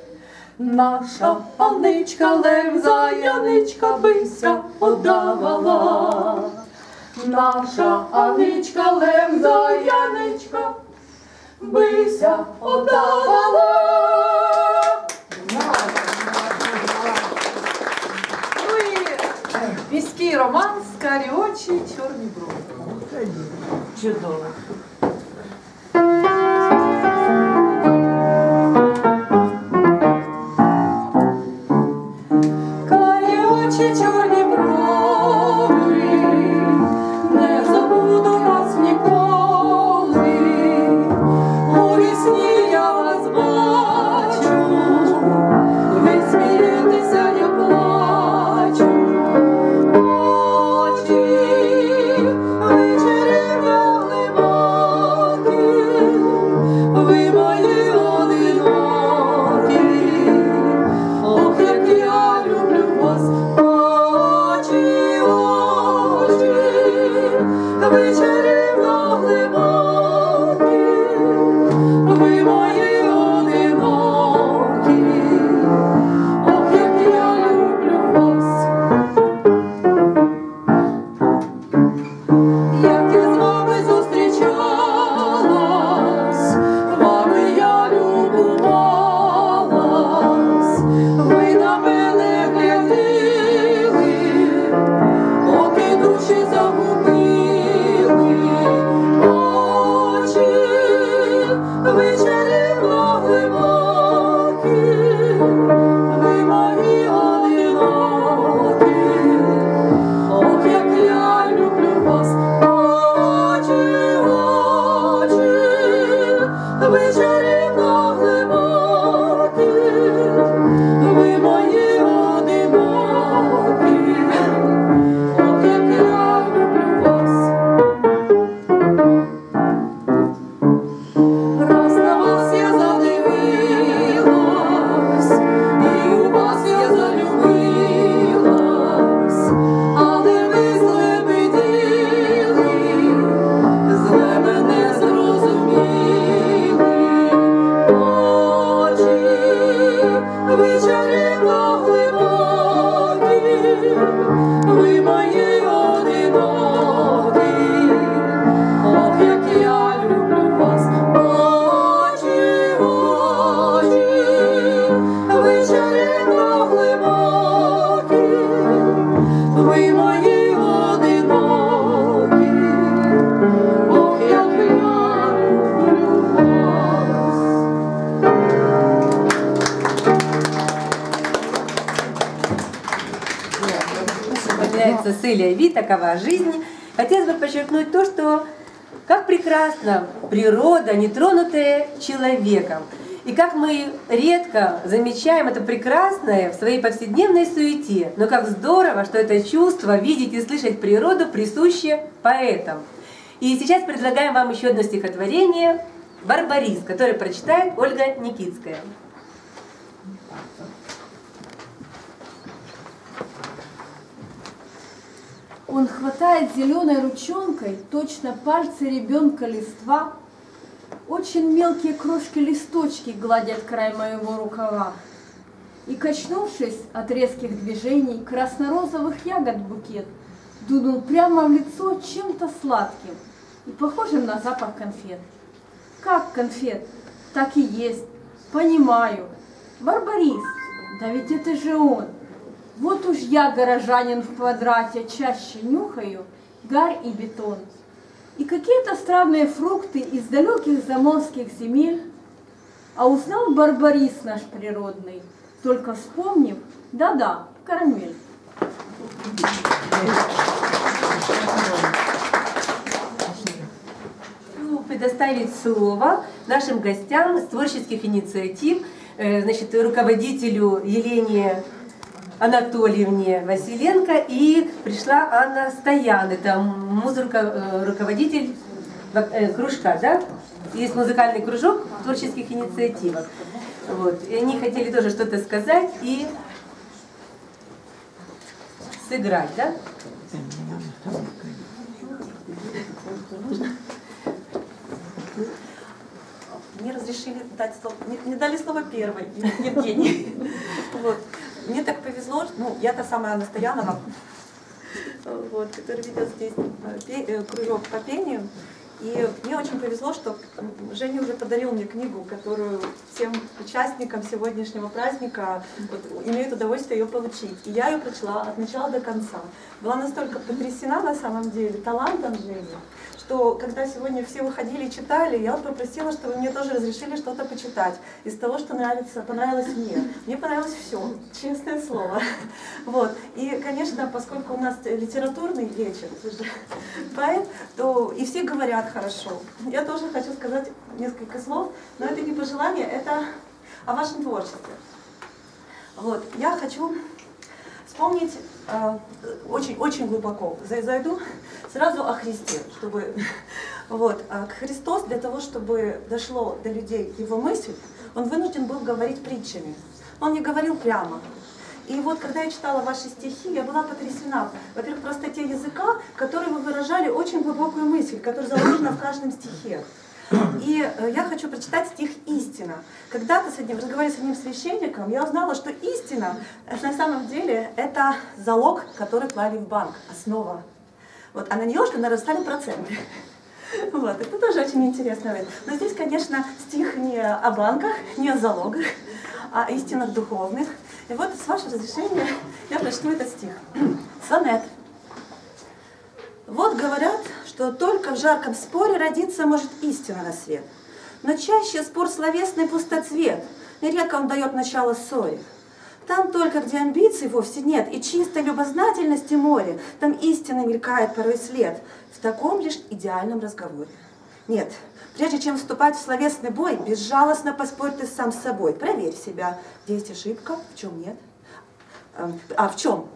наша Аничка, левза, Яничка бися подавала. Наша Аничка, левза, Яничка. Ну і міський романс, карі очі, чорні брови. Чудово. Карі очі, чорні Такова жизнь», хотелось бы подчеркнуть то, что как прекрасна природа, не тронутая человеком. И как мы редко замечаем это прекрасное в своей повседневной суете, но как здорово, что это чувство видеть и слышать природу присуще поэтам. И сейчас предлагаем вам еще одно стихотворение «Барбарис», которое прочитает Ольга Никитская. Он хватает зеленой ручонкой точно пальцы ребенка листва. Очень мелкие крошки листочки гладят край моего рукава. И, качнувшись от резких движений, красно-розовых ягод букет дунул прямо в лицо чем-то сладким и похожим на запах конфет. Как конфет? Так и есть. Понимаю. Барбарис, да ведь это же он. Вот уж я, горожанин в квадрате, чаще нюхаю гарь и бетон. И какие-то странные фрукты из далеких заморских земель. А узнал Барбарис наш природный, только вспомнив, да-да, карамель. Ну, предоставить слово нашим гостям с творческих инициатив, э, значит, руководителю Елене Анатольевне Василенко и пришла Анна Стоян, это музыка, э, руководитель э, кружка, да? Есть музыкальный кружок творческих инициативах. Вот. И они хотели тоже что-то сказать и сыграть, да? Мне разрешили дать слово, мне, мне дали слово первой, Евгений. Вот. Мне так повезло, ну, я та самая Анна Стоянова, вот, которая ведет здесь э, э, кружок по пению. И мне очень повезло, что Женя уже подарил мне книгу, которую всем участникам сегодняшнего праздника вот, имеют удовольствие ее получить. И я ее прочла от начала до конца. Была настолько потрясена на самом деле талантом Жени, что когда сегодня все выходили и читали, я попросила, чтобы мне тоже разрешили что-то почитать из того, что нравится, понравилось мне. Мне понравилось все, честное слово. Вот. И, конечно, поскольку у нас литературный вечер, поэт, то и все говорят хорошо. Я тоже хочу сказать несколько слов, но это не пожелание, это о вашем творчестве. Вот. Я хочу вспомнить э, очень, очень глубоко. Зай- Зайду сразу о Христе, чтобы вот а Христос для того, чтобы дошло до людей его мысль, он вынужден был говорить притчами. Он не говорил прямо. И вот когда я читала ваши стихи, я была потрясена. Во-первых, простоте языка, который вы выражали очень глубокую мысль, которая заложена в каждом стихе. И э, я хочу прочитать стих «Истина». Когда-то с одним, разговаривая с одним священником, я узнала, что истина э, на самом деле это залог, который клали в банк, основа. Вот, а на нее что нарастали проценты. Вот, это тоже очень интересно. Но здесь, конечно, стих не о банках, не о залогах, а о истинах духовных. И вот, с вашего разрешения, я прочту этот стих. Сонет. Вот говорят, что только в жарком споре родиться может истина на свет. Но чаще спор словесный пустоцвет, и редко он дает начало ссоре. Там только, где амбиций вовсе нет, и чистой любознательности море, там истина мелькает порой след, в таком лишь идеальном разговоре. Нет, прежде чем вступать в словесный бой, безжалостно поспорь ты сам с собой. Проверь себя, где есть ошибка, в чем нет. Эм, А в чем?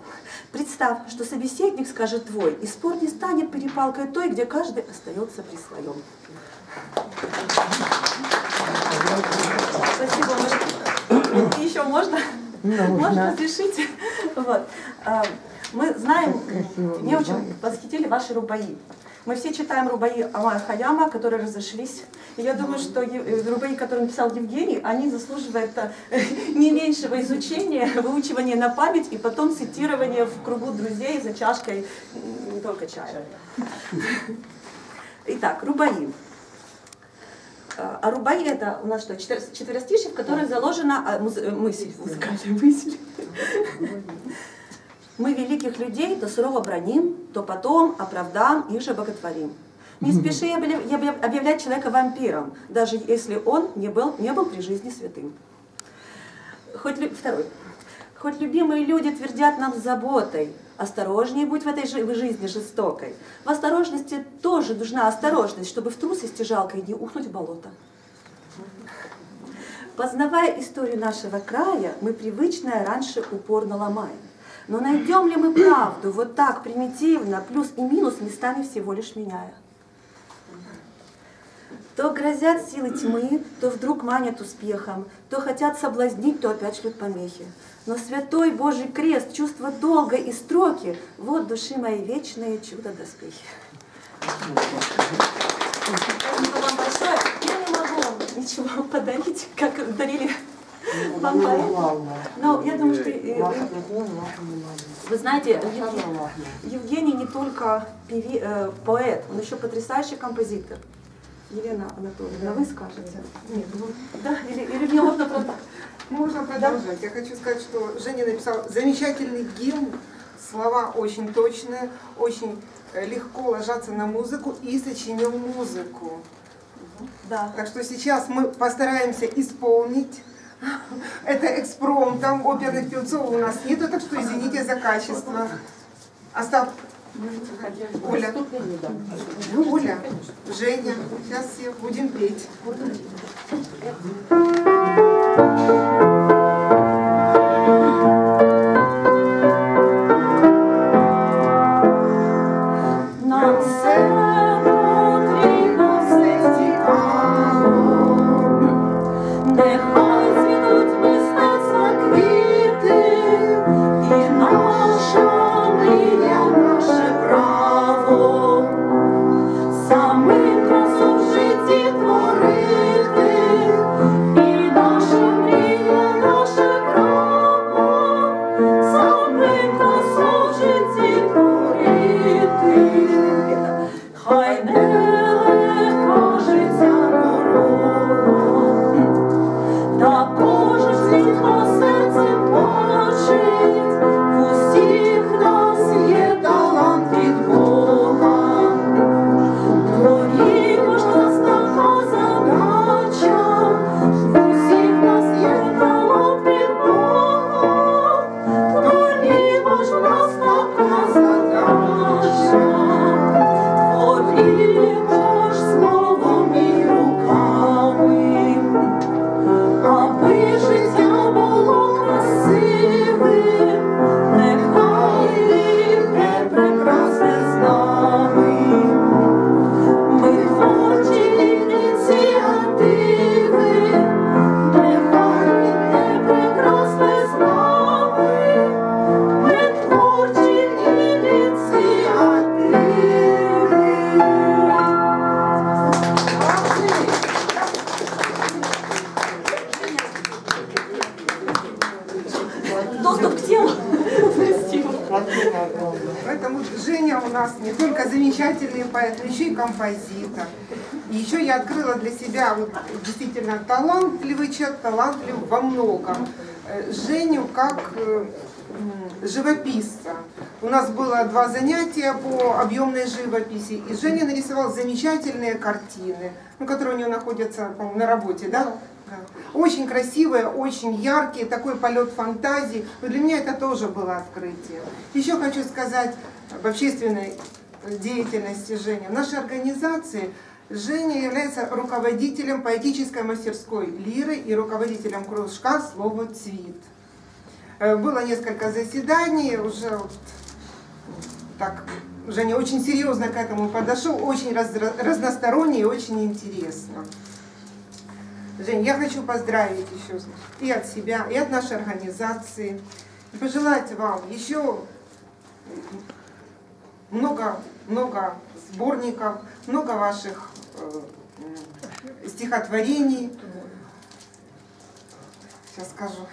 Представь, что собеседник скажет твой, и спор не станет перепалкой той, где каждый остается при своем. Спасибо. Еще можно? Можно разрешите? Вот. А, Мы знаем, мне очень восхитили ваши рубаи. Мы все читаем рубаи Амая Хаяма, которые разошлись. И я думаю, что э, рубаи, которые написал Евгений, они заслуживают э, не меньшего изучения, выучивания на память и потом цитирования в кругу друзей за чашкой не только чая. Итак, рубаи. А а рубаи это у нас что, четвер- четверостишье, в которое заложена а, э, мысль, музыкальная мысль. Мы великих людей то сурово броним, то потом оправдам их же боготворим. Не спеши объявлять человека вампиром, даже если он не был, не был при жизни святым. Хоть, второй. Хоть любимые люди твердят нам заботой, Осторожнее будь в этой жи- жизни жестокой. В осторожности тоже нужна осторожность, чтобы в трусости жалкой не ухнуть в болото. Познавая историю нашего края, мы привычное раньше упорно ломаем. Но найдем ли мы правду вот так примитивно, плюс и минус местами всего лишь меняя? То грозят силы тьмы, то вдруг манят успехом, то хотят соблазнить, то опять шлют помехи. Но святой Божий крест, чувство долга и строки, вот души мои вечные чудо-доспехи. Спасибо вам большое. Я не могу вам ничего подарить, как дарили вам поэт. Но я думаю, что э, вы знаете, Евгений, Евгений не только певи- э, поэт, он еще потрясающий композитор. Елена Анатольевна, вы скажете? Нет, вы- да, или, или мне можно просто... Можно продолжать. Я хочу сказать, что Женя написал замечательный гимн, слова очень точные, очень э, легко ложатся на музыку и сочинил музыку. Да. Так что сейчас мы постараемся исполнить. Это экспром, там оперных певцов у нас нету, так что извините за качество. Остап, Оля, ну, Оля, Женя, сейчас все будем петь. Талантлив во многом. Э, Женю как э, живописца. У нас было два занятия по объемной живописи, и Женя нарисовал замечательные картины, ну, которые у нее находятся, на работе, да? Да. Очень красивые, очень яркие, такой полет фантазии. Но для меня это тоже было открытие. Еще хочу сказать об общественной деятельности Жени. В нашей организации Женя является руководителем поэтической мастерской «Лиры» и руководителем кружка «Слово цвет». Э, Было несколько заседаний, уже вот так Женя очень серьезно к этому подошел, очень раз- разносторонне и очень интересно. Жень, я хочу поздравить еще и от себя, и от нашей организации, и пожелать вам еще много, много сборников, много ваших стихотворений. Сейчас скажу.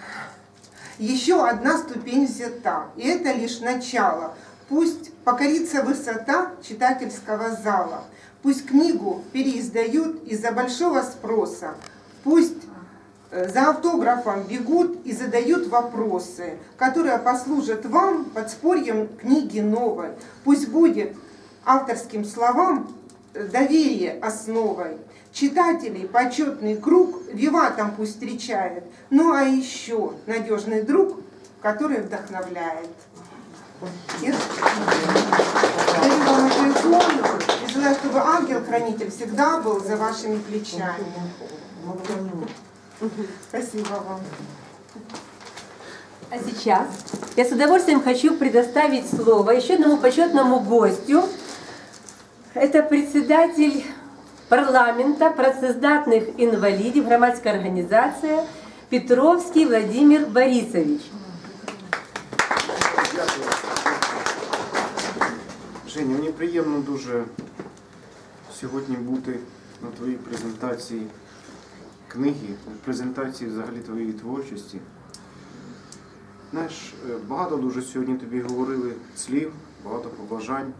Еще одна ступень взята, и это лишь начало. Пусть покорится высота читательского зала. Пусть книгу переиздают из-за большого спроса. Пусть э, за автографом бегут и задают вопросы, которые послужат вам подспорьем книги новой. Пусть будет авторским словам э, доверие основой. Читателей почетный круг виватом пусть встречает. Ну а еще надежный друг, который вдохновляет. И даю вам икону и желаю, чтобы ангел-хранитель всегда был за вашими плечами. Спасибо вам. А сейчас я с удовольствием хочу предоставить слово еще одному почетному гостю. Это председатель парламента працездатных инвалидов, громадская организация Петровский Владимир Борисович. Женя, мені приємно дуже сьогодні бути на твоїй презентації книги, презентації взагалі твоєї творчості. Знаєш, е, багато дуже сьогодні тобі говорили слів, багато побажань.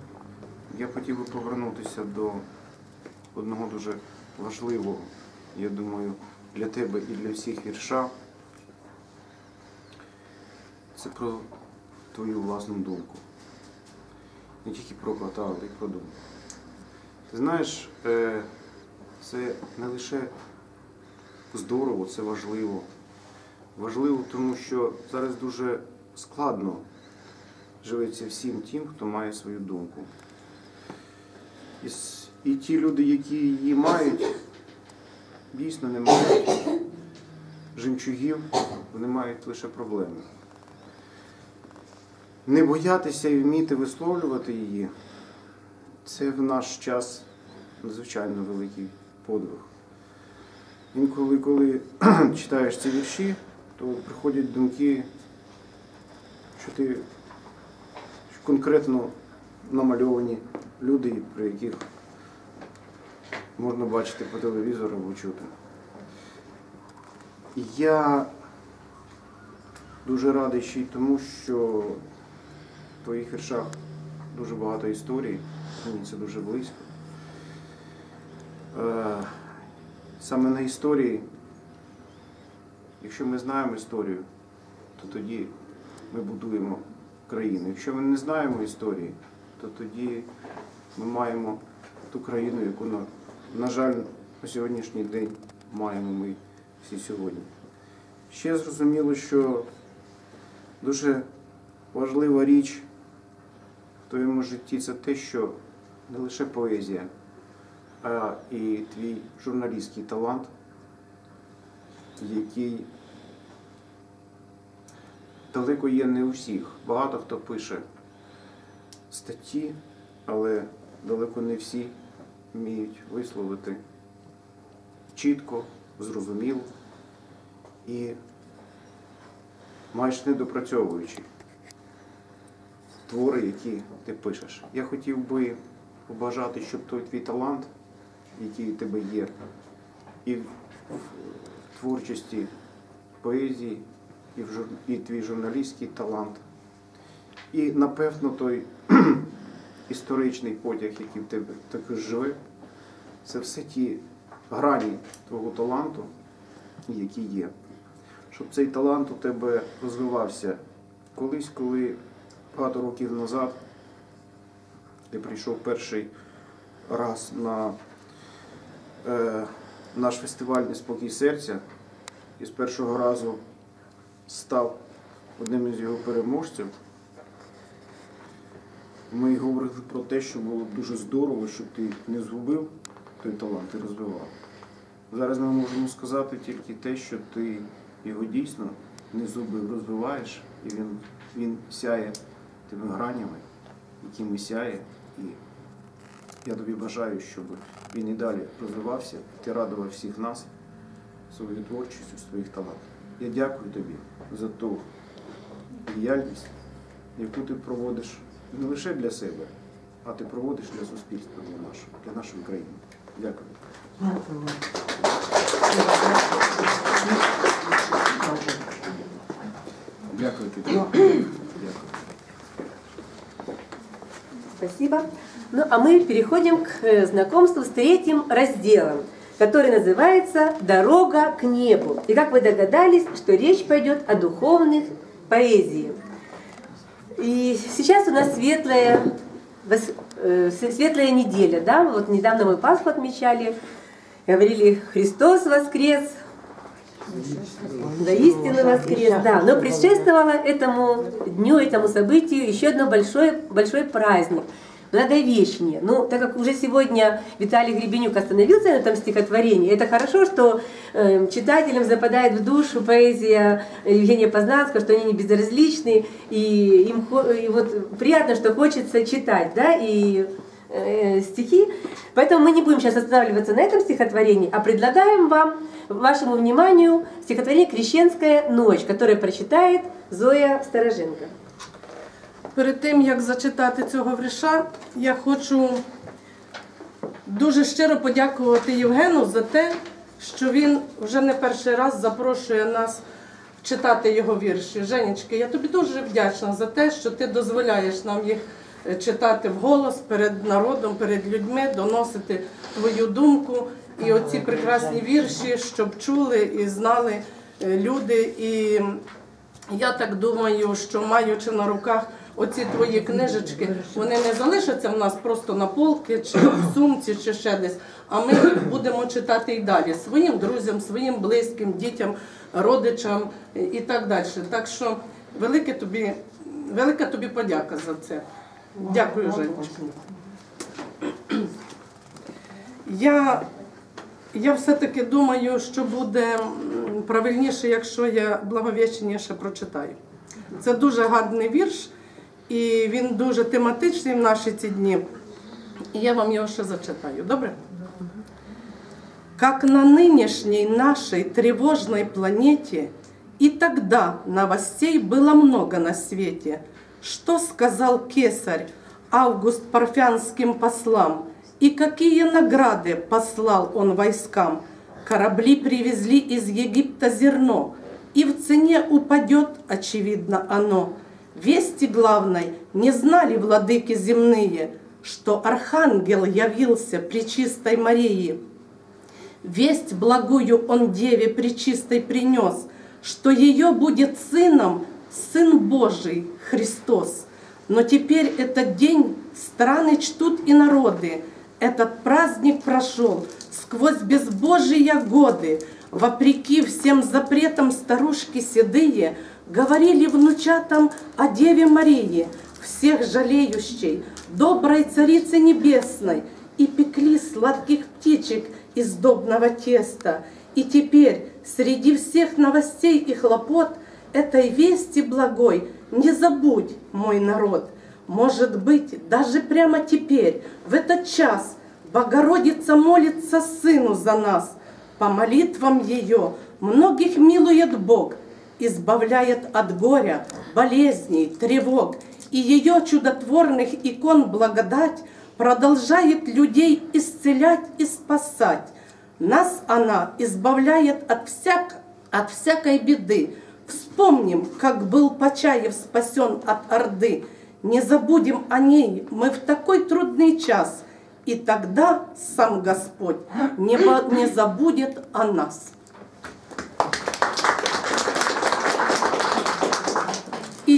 Я хотів би повернутися до одного дуже важливого, я думаю, для тебе і для всіх вірша. Це про твою власну думку. Не тільки про кота, але й про думку. Ти знаєш, е, це не лише здорово, це важливо. Важливо, тому що зараз дуже складно живеться всім тим, хто має свою думку. І, ті люди, які її мають, дійсно не мають жемчугів, вони мають лише проблеми. Не боятися і вміти висловлювати її це в наш час надзвичайно великий подвиг. Інколи, коли читаєш ці вірші, то приходять думки, що ти конкретно намальовані люди, про яких можна бачити по телевізору або чути. Я дуже радий ще й тому, що в твоїх віршах дуже багато історій, мені це дуже близько. Е, Саме на історії, якщо ми знаємо історію, то тоді ми будуємо країну. Якщо ми не знаємо історії, то тоді ми маємо ту країну, яку, на, жаль, на сьогоднішній день маємо ми всі сьогодні. Ще зрозуміло, що дуже важлива річ в твоєму житті це те, що не лише поезія, а і твій журналістський талант, який далеко є не у всіх. Багато хто пише статті, але далеко не всі вміють висловити чітко, зрозуміло і майже не допрацьовуючи твори, які ти пишеш. Я хотів би побажати, щоб той твій талант, який у тебе є, і в творчості поезії, і, в жур... і твій журналістський талант, і, напевно, той історичний потяг, який в тебе також живе, це все ті грані твого таланту, які є. Щоб цей талант у тебе розвивався колись, коли багато років назад ти прийшов перший раз на е, наш фестиваль Неспокій серця і з першого разу став одним із його переможців. Ми говорили про те, що було б дуже здорово, щоб ти не згубив той талант і розвивав. Зараз ми можемо сказати тільки те, що ти його дійсно не згубив, розвиваєш, і він, він сяє тими гранями, якими сяє. І я тобі бажаю, щоб він і далі розвивався, ти радував всіх нас своєю творчістю, своїх талантів. Я дякую тобі за ту діяльність, яку ти проводиш не лише для себе, а ти проводиш для суспільства, для нашого, для нашої країни. Дякую. Дякую тобі. Дякую. Спасибо. Ну а мы переходим к э, знакомству с третьим разделом, который называется «Дорога к небу». И как вы догадались, что речь пойдет о духовных поэзии. И сейчас у нас светлая, э, светлая неделя, да, вот недавно мы Пасху отмечали, говорили «Христос воскрес», Да, истинно воскрес, да. Но предшествовало этому дню, этому событию еще одно большой, большой праздник. Благовещение. Ну, так как уже сегодня Виталий Гребенюк остановился на этом стихотворении, это хорошо, что э, читателям западает в душу поэзия Евгения Познанского, что они не безразличны, и им и вот приятно, что хочется читать, да, и э, стихи. Поэтому мы не будем сейчас останавливаться на этом стихотворении, а предлагаем вам, вашему вниманию, стихотворение «Крещенская ночь», которое прочитает Зоя Стороженко. Перед тим, як зачитати цього вірша, я хочу дуже щиро подякувати Євгену за те, що він вже не перший раз запрошує нас читати його вірші. Женечки, я тобі дуже вдячна за те, що ти дозволяєш нам їх е, читати вголос перед народом, перед людьми, доносити твою думку і оці прекрасні вірші, щоб чули і знали е, люди. І я так думаю, що маючи на руках оці твої книжечки, вони не залишаться в нас просто на полки чи в сумці, чи ще десь. А ми будемо читати і далі своїм друзям, своїм близьким, дітям, родичам і так далі. Так що велике тобі, велика тобі подяка за це. Дякую, Женечка. Я, я все-таки думаю, що буде правильніше, якщо я благовіщеніше прочитаю. Це дуже гарний вірш, і він дуже тематичний в наші ці дні. І я вам його ще зачитаю. Добре? Как на нынешней нашей тревожной планете и тогда новостей было много на свете. Что сказал кесарь Август парфянским послам? И какие награды послал он войскам? Корабли привезли из Египта зерно, и в цене упадет, очевидно, оно. Вести главной не знали владыки земные, что архангел явился при чистой Марии. Весть благую он деве пречистой принес, что ее будет сыном Сын Божий Христос. Но теперь этот день страны чтут и народы. Этот праздник прошел сквозь безбожие годы. Вопреки всем запретам старушки седые, говорили внучатам о Деве Марии, всех жалеющей, доброй Царице Небесной, и пекли сладких птичек из добного теста. И теперь среди всех новостей и хлопот этой вести благой не забудь, мой народ. Может быть, даже прямо теперь, в этот час, Богородица молится Сыну за нас. По молитвам ее многих милует Бог, избавляет от горя, болезней, тревог. И ее чудотворных икон благодать продолжает людей исцелять и спасать. Нас она избавляет от, всяк, от всякой беды. Вспомним, как был Почаев спасен от Орды. Не забудем о ней мы в такой трудный час. И тогда сам Господь не, не забудет о нас.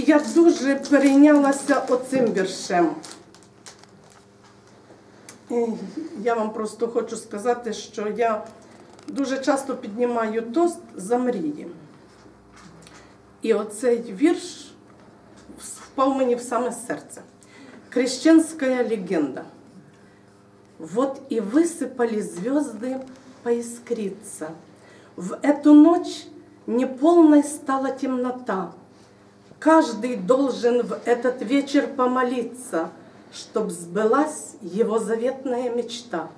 я дуже перейнялася оцим віршем. І Я вам просто хочу сказати, що я дуже часто піднімаю тост за мрії. І оцей вірш впав мені в саме серце. Крещенская легенда. Вот и высыпали звезды поискриться. В эту ночь неполной стала темнота. Каждый должен в этот вечер помолиться, чтоб сбылась его заветная мечта.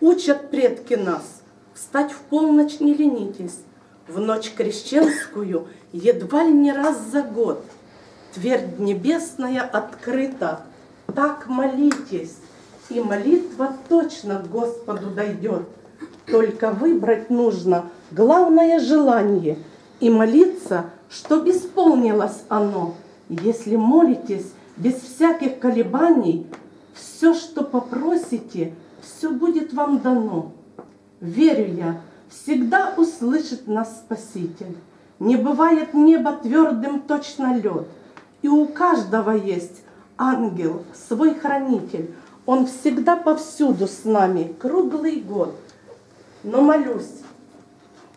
Учат предки нас, встать в полночь не ленитесь, в ночь крещенскую едва ли не раз за год. Твердь небесная открыта, так молитесь, и молитва точно к Господу дойдет. Только выбрать нужно главное желание и молиться, чтоб исполнилось оно. Если молитесь без всяких колебаний, все, что попросите, все будет вам дано. Верю я, всегда услышит нас Спаситель. Не бывает небо твердым точно лед. И у каждого есть ангел, свой хранитель. Он всегда повсюду с нами, круглый год. Но молюсь,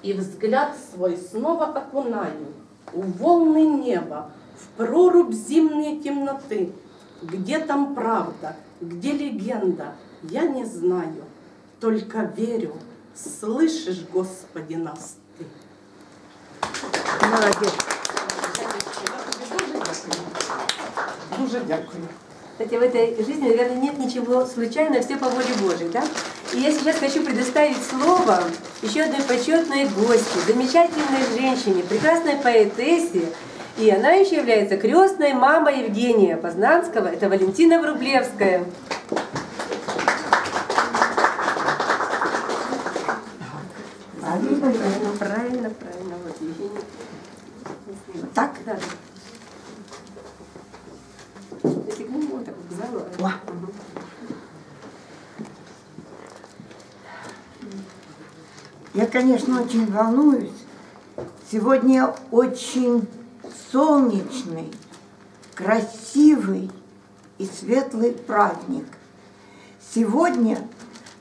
И взгляд свой снова окунаю В волны неба, в прорубь зимней темноты. Где там правда, где легенда, я не знаю. Только верю, слышишь, Господи, нас Ты. Молодец. Дуже дякую. Кстати, в этой жизни, наверное, нет ничего случайного, все по воле Божьей, да? И я сейчас хочу предоставить слово еще одной почетной гости, замечательной женщине, прекрасной поэтессе, и она еще является крестной мамой Евгения Познанского, это Валентина Врублевская. Правильно, правильно, правильно. Вот, Евгения. Так? Да, да. Если к нему, вот так Мгм. Я, конечно, очень волнуюсь. Сегодня очень солнечный, красивый и светлый праздник. Сегодня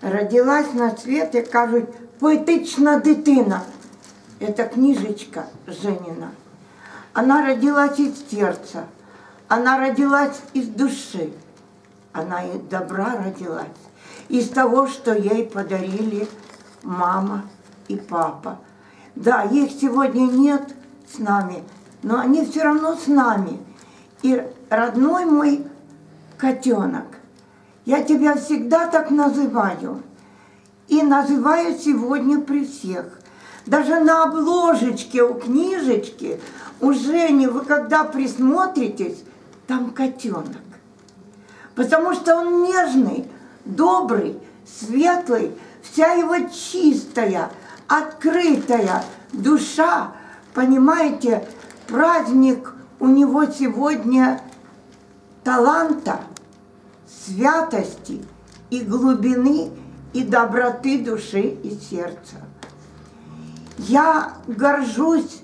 родилась на свет, як кажуть, поетична дитина. Это книжечка Женина. Она родилась из сердца, она родилась из души, она из добра родилась, из того, что ей подарили мама и папа. Да, их сегодня нет с нами, но они все равно с нами. И родной мой котенок, я тебя всегда так называю. И называю сегодня при всех. Даже на обложечке у книжечки, у Жени, вы когда присмотритесь, там котенок. Потому что он нежный, добрый, светлый, вся его чистая, открытая душа, понимаете, праздник у него сегодня таланта, святости и глубины, и доброты души и сердца. Я горжусь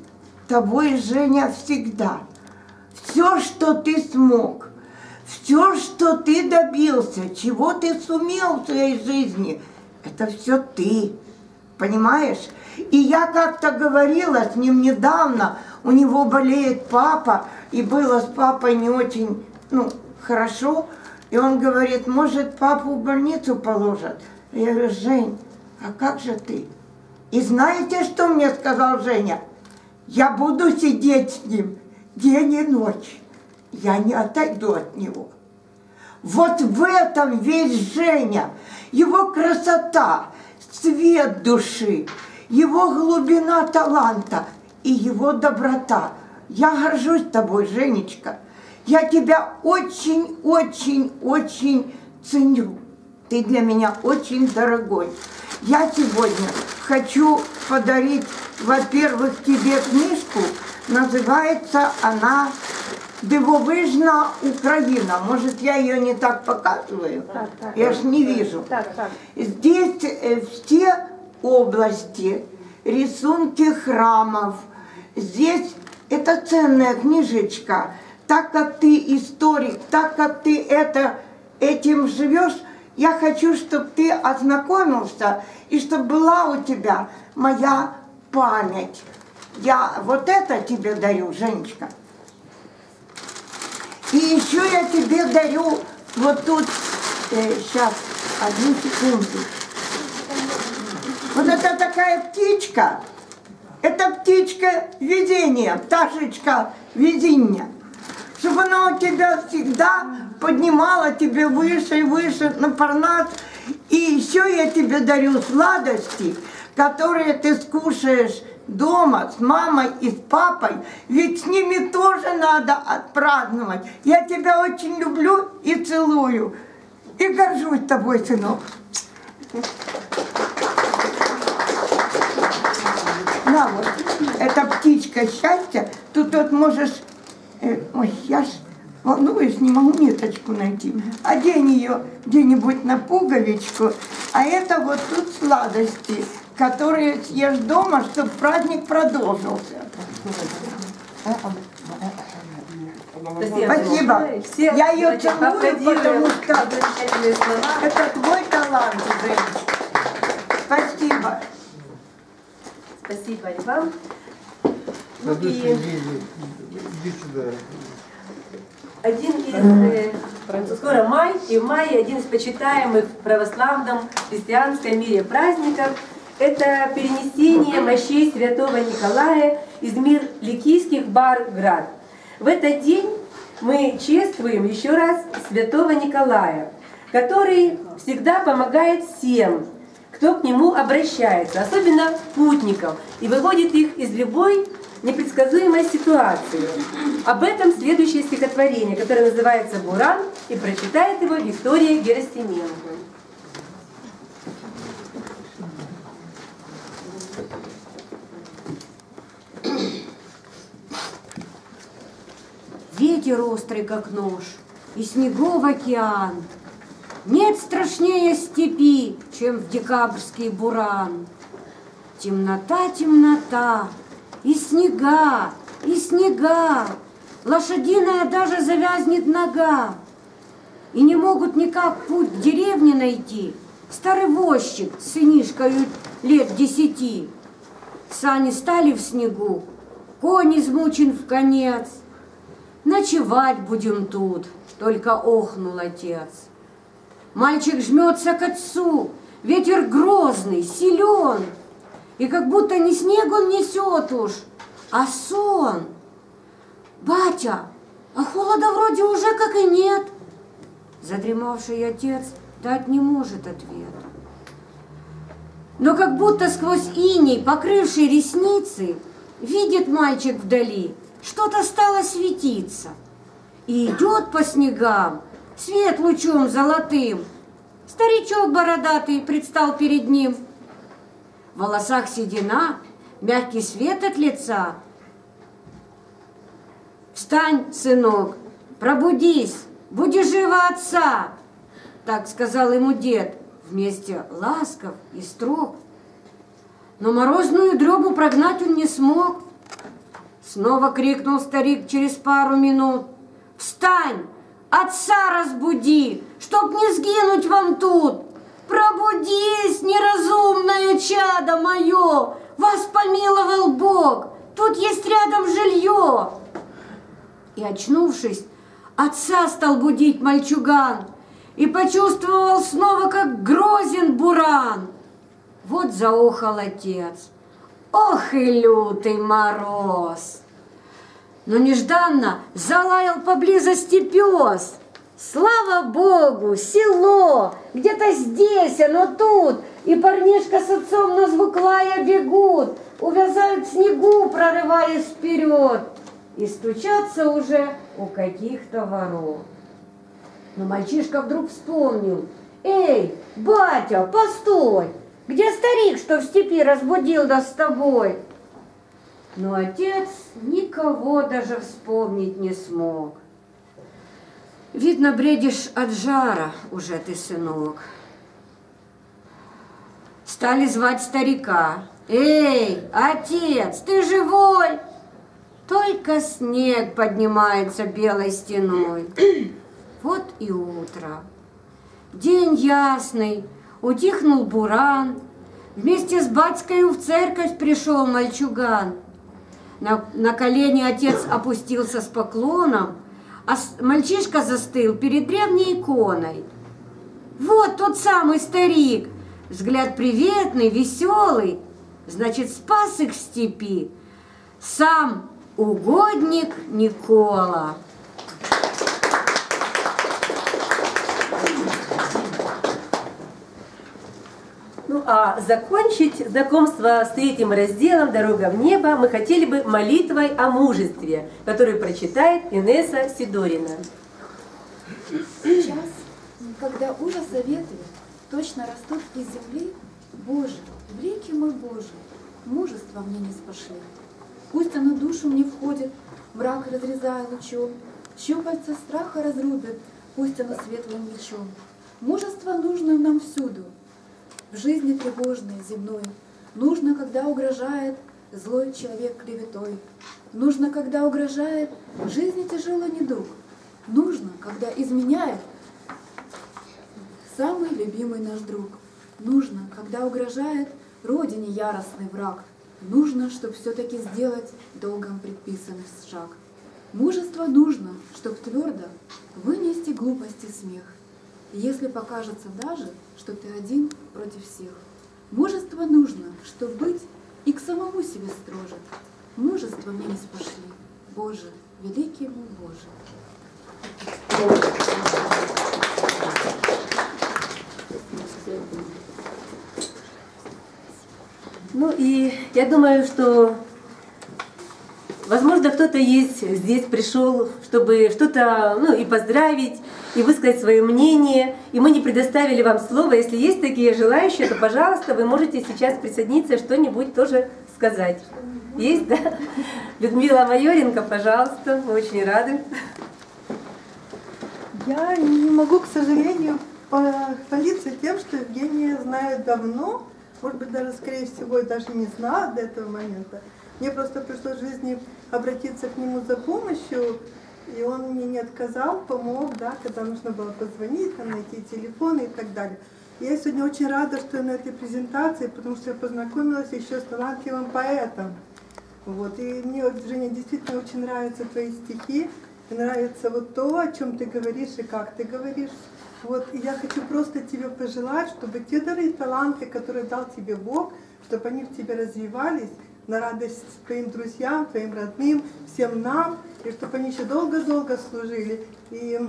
тобой, Женя, всегда. Все, что ты смог, все, что ты добился, чего ты сумел в своей жизни, это все ты. Понимаешь? И я как-то говорила с ним недавно, у него болеет папа, и было с папой не очень, ну, хорошо. И он говорит, может, папу в больницу положат? Я говорю, Жень, а как же ты? И знаете, что мне сказал Женя? Я буду сидеть с ним день и ночь. Я не отойду от него. Вот в этом весь Женя. Его красота, цвет души, его глубина таланта и его доброта. Я горжусь тобой, Женечка. Я тебя очень-очень-очень ценю. Ты для меня очень дорогой. Я сегодня хочу подарить, во-первых, тебе книжку. Называется она «Дивовижна Украина». Может, я ее не так показываю? Я ж не вижу. Здесь э, все области, рисунки храмов. Здесь это ценная книжечка. Так как ты историк, так как ты это, этим живешь, я хочу, чтобы ты ознакомился и чтобы была у тебя моя память. Я вот это тебе дарю, Женечка. И еще я тебе дарю вот тут, э, сейчас, одну секунду. Вот это такая птичка, это птичка видения, пташечка видения. Чтобы она у тебя всегда поднимала тебе выше и выше на парнас. И еще я тебе дарю сладости, которые ты скушаешь дома с мамой и с папой, ведь с ними тоже надо отпраздновать. Я тебя очень люблю и целую. И горжусь тобой, сынок. На вот, это птичка счастья. Тут вот можешь... э, ой, я ж волнуюсь, не могу ниточку найти. Одень ее где-нибудь на пуговичку. А это вот тут сладости, которые съешь дома, чтобы праздник продолжился. Спасибо. Все, Я ее целую, потому что это твой талант. Спасибо. Спасибо и вам. Ну и Иди сюда. один из, э, скоро май, и в мае один из почитаемых в православном христианском мире праздников – это перенесение мощей святого Николая из мир Ликийских Барград. В этот день мы чествуем еще раз святого Николая, который всегда помогает всем, кто к нему обращается, особенно путникам, и выводит их из любой непредсказуемой ситуации. Об этом следующее стихотворение, которое называется «Буран», и прочитает его Виктория Герасименко. Ветер острый, как нож, и снегов океан. Нет страшнее степи, чем в декабрьский буран. Темнота, темнота, и снега, и снега, Лошадиная даже завязнет нога. И не могут никак путь к деревне найти. Старый возчик с сынишкою лет десяти. Сани стали в снегу, конь измучен в конец. Ночевать будем тут, только охнул отец. Мальчик жмется к отцу, ветер грозный, силен, И как будто не снег он несет уж, а сон. Батя, а холода вроде уже как и нет. Задремавший отец дать не может ответ. Но как будто сквозь иней, покрывший ресницы, видит мальчик вдали, что-то стало светиться. И идет по снегам, свет лучом золотым. Старичок бородатый предстал перед ним. В волосах седина, мягкий свет от лица. Встань, сынок, пробудись, буди живо отца, так сказал ему дед, вместе ласков и строг. Но морозную дребу прогнать он не смог. Снова крикнул старик через пару минут. Встань, отца разбуди, чтоб не сгинуть вам тут. Пробудись, неразумное чадо мое, вас помиловал Бог, тут есть рядом жилье. И очнувшись, отца стал будить мальчуган и почувствовал снова, как грозен буран. Вот заохал отец. Ох и лютый мороз! Но нежданно залаял поблизости пес. Слава Богу, село, где-то здесь, оно тут, и парнишка с отцом на звук лая бегут, увязают снегу, прорываясь вперед, и стучатся уже у каких-то ворот. Но мальчишка вдруг вспомнил. Эй, батя, постой! Где старик, что в степи разбудил нас с тобой? Но отец никого даже вспомнить не смог. Видно, бредишь от жара уже ты, сынок. Стали звать старика. Эй, отец, ты живой? Только снег поднимается белой стеной. Вот и утро. День ясный, утихнул буран. Вместе с батькой в церковь пришел мальчуган. На, на колени отец опустился с поклоном, а мальчишка застыл перед древней иконой. Вот тот самый старик, взгляд приветный, веселый, значит, спас их в степи. Сам угодник Никола. А закончить знакомство с третьим разделом «Дорога в небо» мы хотели бы молитвой о мужестве, которую прочитает Инесса Сидорина. Сейчас, когда ужаса ветры точно растут из земли, Боже, великий мой Боже, мужество мне не спошли. Пусть оно душу мне входит, мрак разрезая лучом, щупальца страха разрубит, пусть оно светлым мечом. Мужество нужно нам всюду, в жизни тревожной, земной. Нужно, когда угрожает злой человек клеветой. Нужно, когда угрожает жизни тяжелый недуг. Нужно, когда изменяет самый любимый наш друг. Нужно, когда угрожает родине яростный враг. Нужно, чтобы все-таки сделать долгом предписанный шаг. Мужество нужно, чтобы твердо вынести глупости смех. Если покажется даже, что ты один против всех. Мужество нужно, чтобы быть и к самому себе строже. Мужество мне не спошли. Боже, великий мой Боже. Ну и я думаю, что, возможно, кто-то есть здесь пришел, чтобы что-то, ну и поздравить, и высказать свое мнение. И мы не предоставили вам слово. Если есть такие желающие, то, пожалуйста, вы можете сейчас присоединиться, что-нибудь тоже сказать. Есть, да? Людмила Майоренко, пожалуйста, мы очень рады. Я не могу, к сожалению, похвалиться тем, что Евгения знаю давно, может быть, даже, скорее всего, даже не знала до этого момента. Мне просто пришлось в жизни обратиться к нему за помощью, и он мне не отказал, помог, да, когда нужно было позвонить, там, найти телефоны и так далее. Я сегодня очень рада, что я на этой презентации, потому что я познакомилась еще с талантливым поэтом. Вот. И мне, Женя, действительно очень нравятся твои стихи, нравится вот то, о чем ты говоришь и как ты говоришь. Вот, и я хочу просто тебе пожелать, чтобы те дары и таланты, которые дал тебе Бог, чтобы они в тебе развивались на радость твоим друзьям, твоим родным, всем нам, и чтобы они еще долго-долго служили и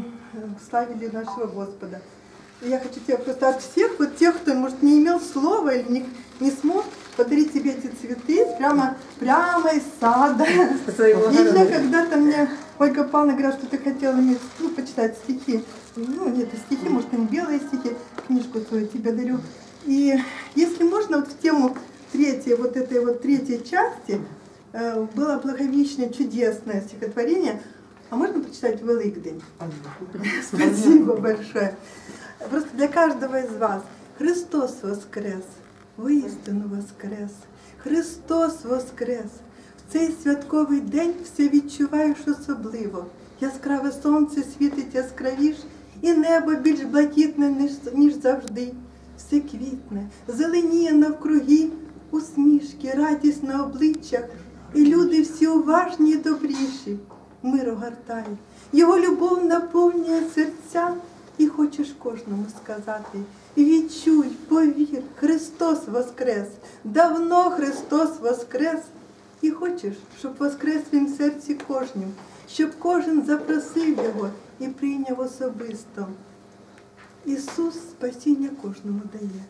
славили нашего Господа. И я хочу тебе просто от всех, вот тех, кто, может, не имел слова или не, не смог подарить тебе эти цветы прямо, прямо из сада. Еще когда-то мне Ольга Павловна говорила, что ты хотела мне ну, почитать стихи. Ну, нет, стихи, может, они белые стихи, книжку свою тебе дарю. И если можно, вот в тему третьей, вот этой вот третьей части, э, было благовещное чудесное стихотворение. А можно почитать Великдень? Спасибо большое. Просто для каждого из вас. Христос воскрес, воістину воскрес. Христос воскрес. В цей святковий день все відчуваєш особливо. Яскраве сонце світить яскравіш, і небо більш блакитне, ніж, ніж завжди. Все квітне, зеленіє навкруги, усмішки, радість на обличчях, і люди всі уважні і добріші, мир огортає. Його любов наповнює серця, і хочеш кожному сказати. Відчуй, повір, Христос Воскрес, давно Христос Воскрес, і хочеш, щоб воскрес він в серці кожнім, щоб кожен запросив його і прийняв особисто. Ісус спасіння кожному дає.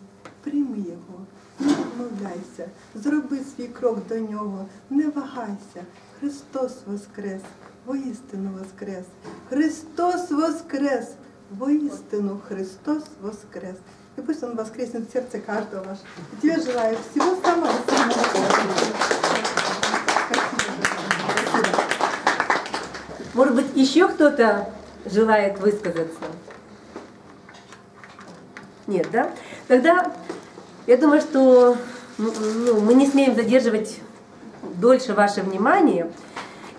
Прийми його, не відмовляйся, зроби свій крок до нього, не вагайся. Христос Воскрес, воістину Воскрес. Христос Воскрес, воістину Христос Воскрес. И пусть Он воскреснет в сердце каждого вашего. И тебе желаю всего самого-самого Может быть, еще кто-то желает высказаться? Нет, да? Тогда я думаю, что ну, мы не смеем задерживать дольше ваше внимание.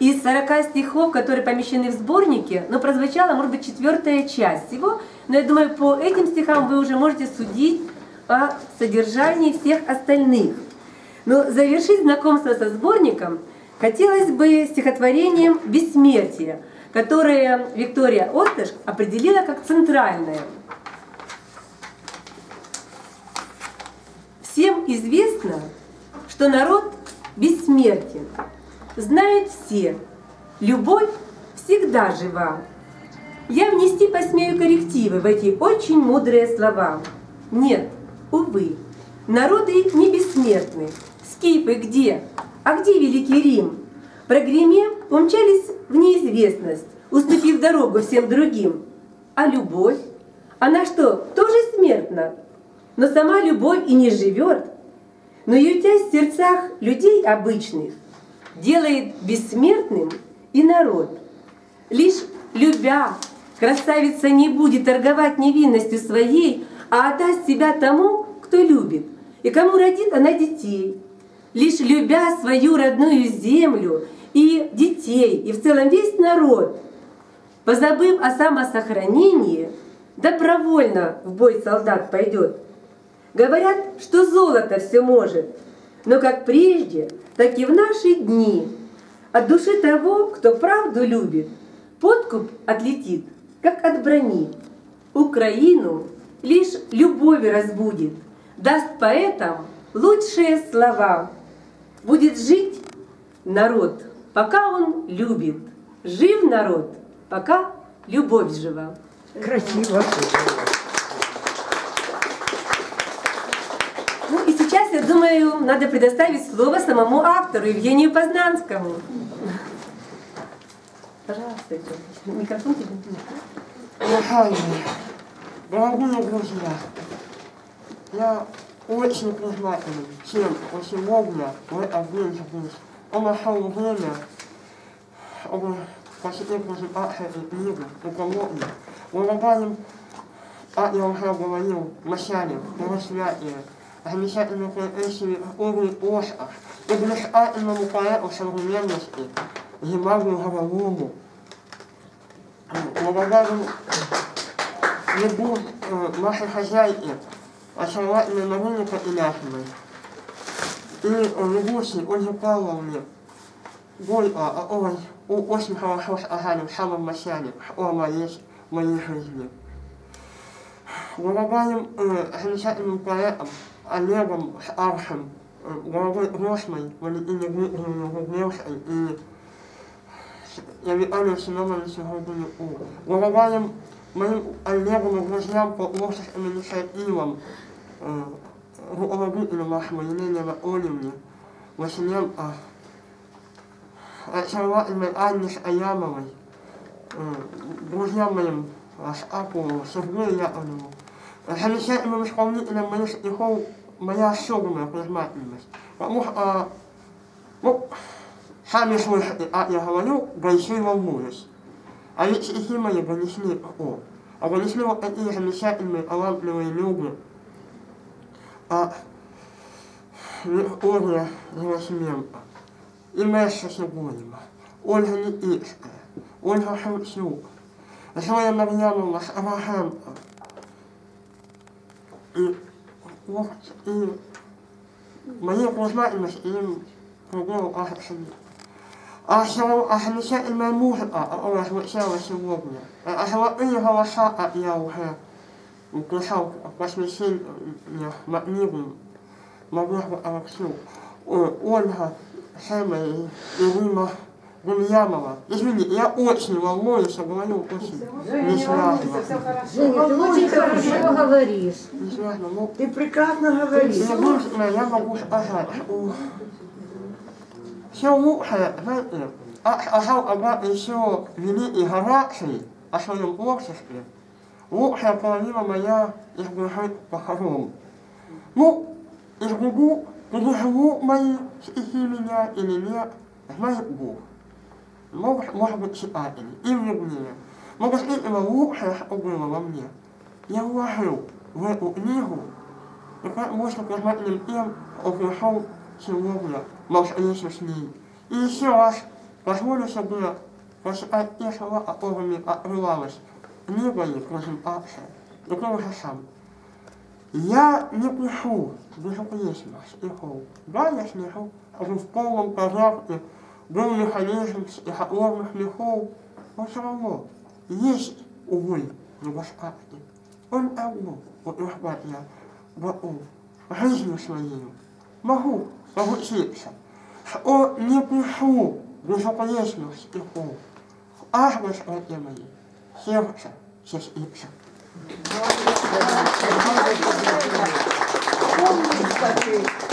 Из 40 стихов, которые помещены в сборнике, но прозвучала, может быть, четвертая часть его. Но я думаю, по этим стихам вы уже можете судить о содержании всех остальных. Но завершить знакомство со сборником хотелось бы стихотворением «Бессмертие», которое Виктория Осташ определила как центральное. Всем известно, что народ бессмертен. Знают все, любовь всегда жива. Я внести посмею коррективы в эти очень мудрые слова. Нет, увы, народы не бессмертны. Скифы где? А где Великий Рим? Прогремев, умчались в неизвестность, уступив дорогу всем другим. А любовь? Она что, тоже смертна? Но сама любовь и не живет, но ютясь в сердцах людей обычных, делает бессмертным и народ. Лишь любя, красавица не будет торговать невинностью своей, а отдаст себя тому, кто любит, и кому родит она детей. Лишь любя свою родную землю и детей, и в целом весь народ, позабыв о самосохранении, добровольно в бой солдат пойдет. Говорят, что золото все может, но как прежде, так и в наши дни от души того, кто правду любит, подкуп отлетит, как от брони. Украину лишь любовь разбудит, даст поэтам лучшие слова. Будет жить народ, пока он любит. Жив народ, пока любовь жива. Красиво. Ну и сейчас, я думаю, надо предоставить слово самому автору Евгению Познанскому. Пожалуйста, микрофон тебе. Уважаемые, дорогие друзья, я очень признателен всем, кто сегодня в этот день нашел время, чтобы посетить презентацию книги «Экология». Благодарим, как я уже говорил, мероприятия, замечательной поэзии Ури Оскар и блистательному поэту современности Зимагу Горовому. Благодарим любовь э, нашей хозяйки, очаровательной Марине Капиляхиной и э, Любовь Ольге Павловне Бойко, которой очень хорошо сказали в самом начале, что она есть в моей жизни. Благодарим э, замечательным поэтам Олегом Аршем, э, головой Грошной, Валентине Дмитриевне Гуглевской и я Виталию Семеновичу Гордоняку. Благодарим моим Олегам и друзьям по творческим инициативам, э, руководителю нашему Елене Анатольевне, Василенко, очаровательной Анне Аямовой, э, друзьям моим Ашапову, Сергею Яковлеву, замечательным исполнителям моих стихов моя особенная признательность. Потому что, ну, сами слышите, как я говорю, большие волнуюсь. А ведь стихи мои донесли о, а донесли вот такие замечательные, талантливые люди, а Виктория Герасименко, Инесса Сибоева, Ольга Никитская, Ольга Шевчук, Зоя Марьяновна Сарахенко, и, вот, и моей признательности им предел Ахасами. А все- а замечательная музыка, которая звучала сегодня, а золотые голоса, как я уже писал в посвящениях на книгу Надежды Алексею, Ольга Сема и Ирина Демьянова. Извините, я очень волнуюсь, я говорю очень несвязно. Женя, ты очень хорошо говоришь. Несвязно, ну, Ты прекрасно говоришь. Единственное, я могу сказать, что все лучшее, знаете, как сказал когда еще великий Гораций о своем творчестве, лучшая половина моя избежит похорон. Ну, избегу, переживу мои стихи меня или нет, знает Бог. Может, может быть, читатели и влюбленные. Но действительно лучшее, что было во мне, я вложил в эту книгу и как можно признательным тем, кто пришел сегодня на встречу с ней. И еще раз позволю себе прочитать те слова, которыми открывалась книга и презентация. И то же сам. Я не пишу безупречно стихов. Да, я смешу, чтобы в полном порядке был механизм стихотворных мехов, но все равно есть, увы, недостатки. Он одно, утверждать я, могу жизнью своей могу поручиться, что не пишу безупречных стихов. Адрес этой моей сердце частица. Помни, кстати,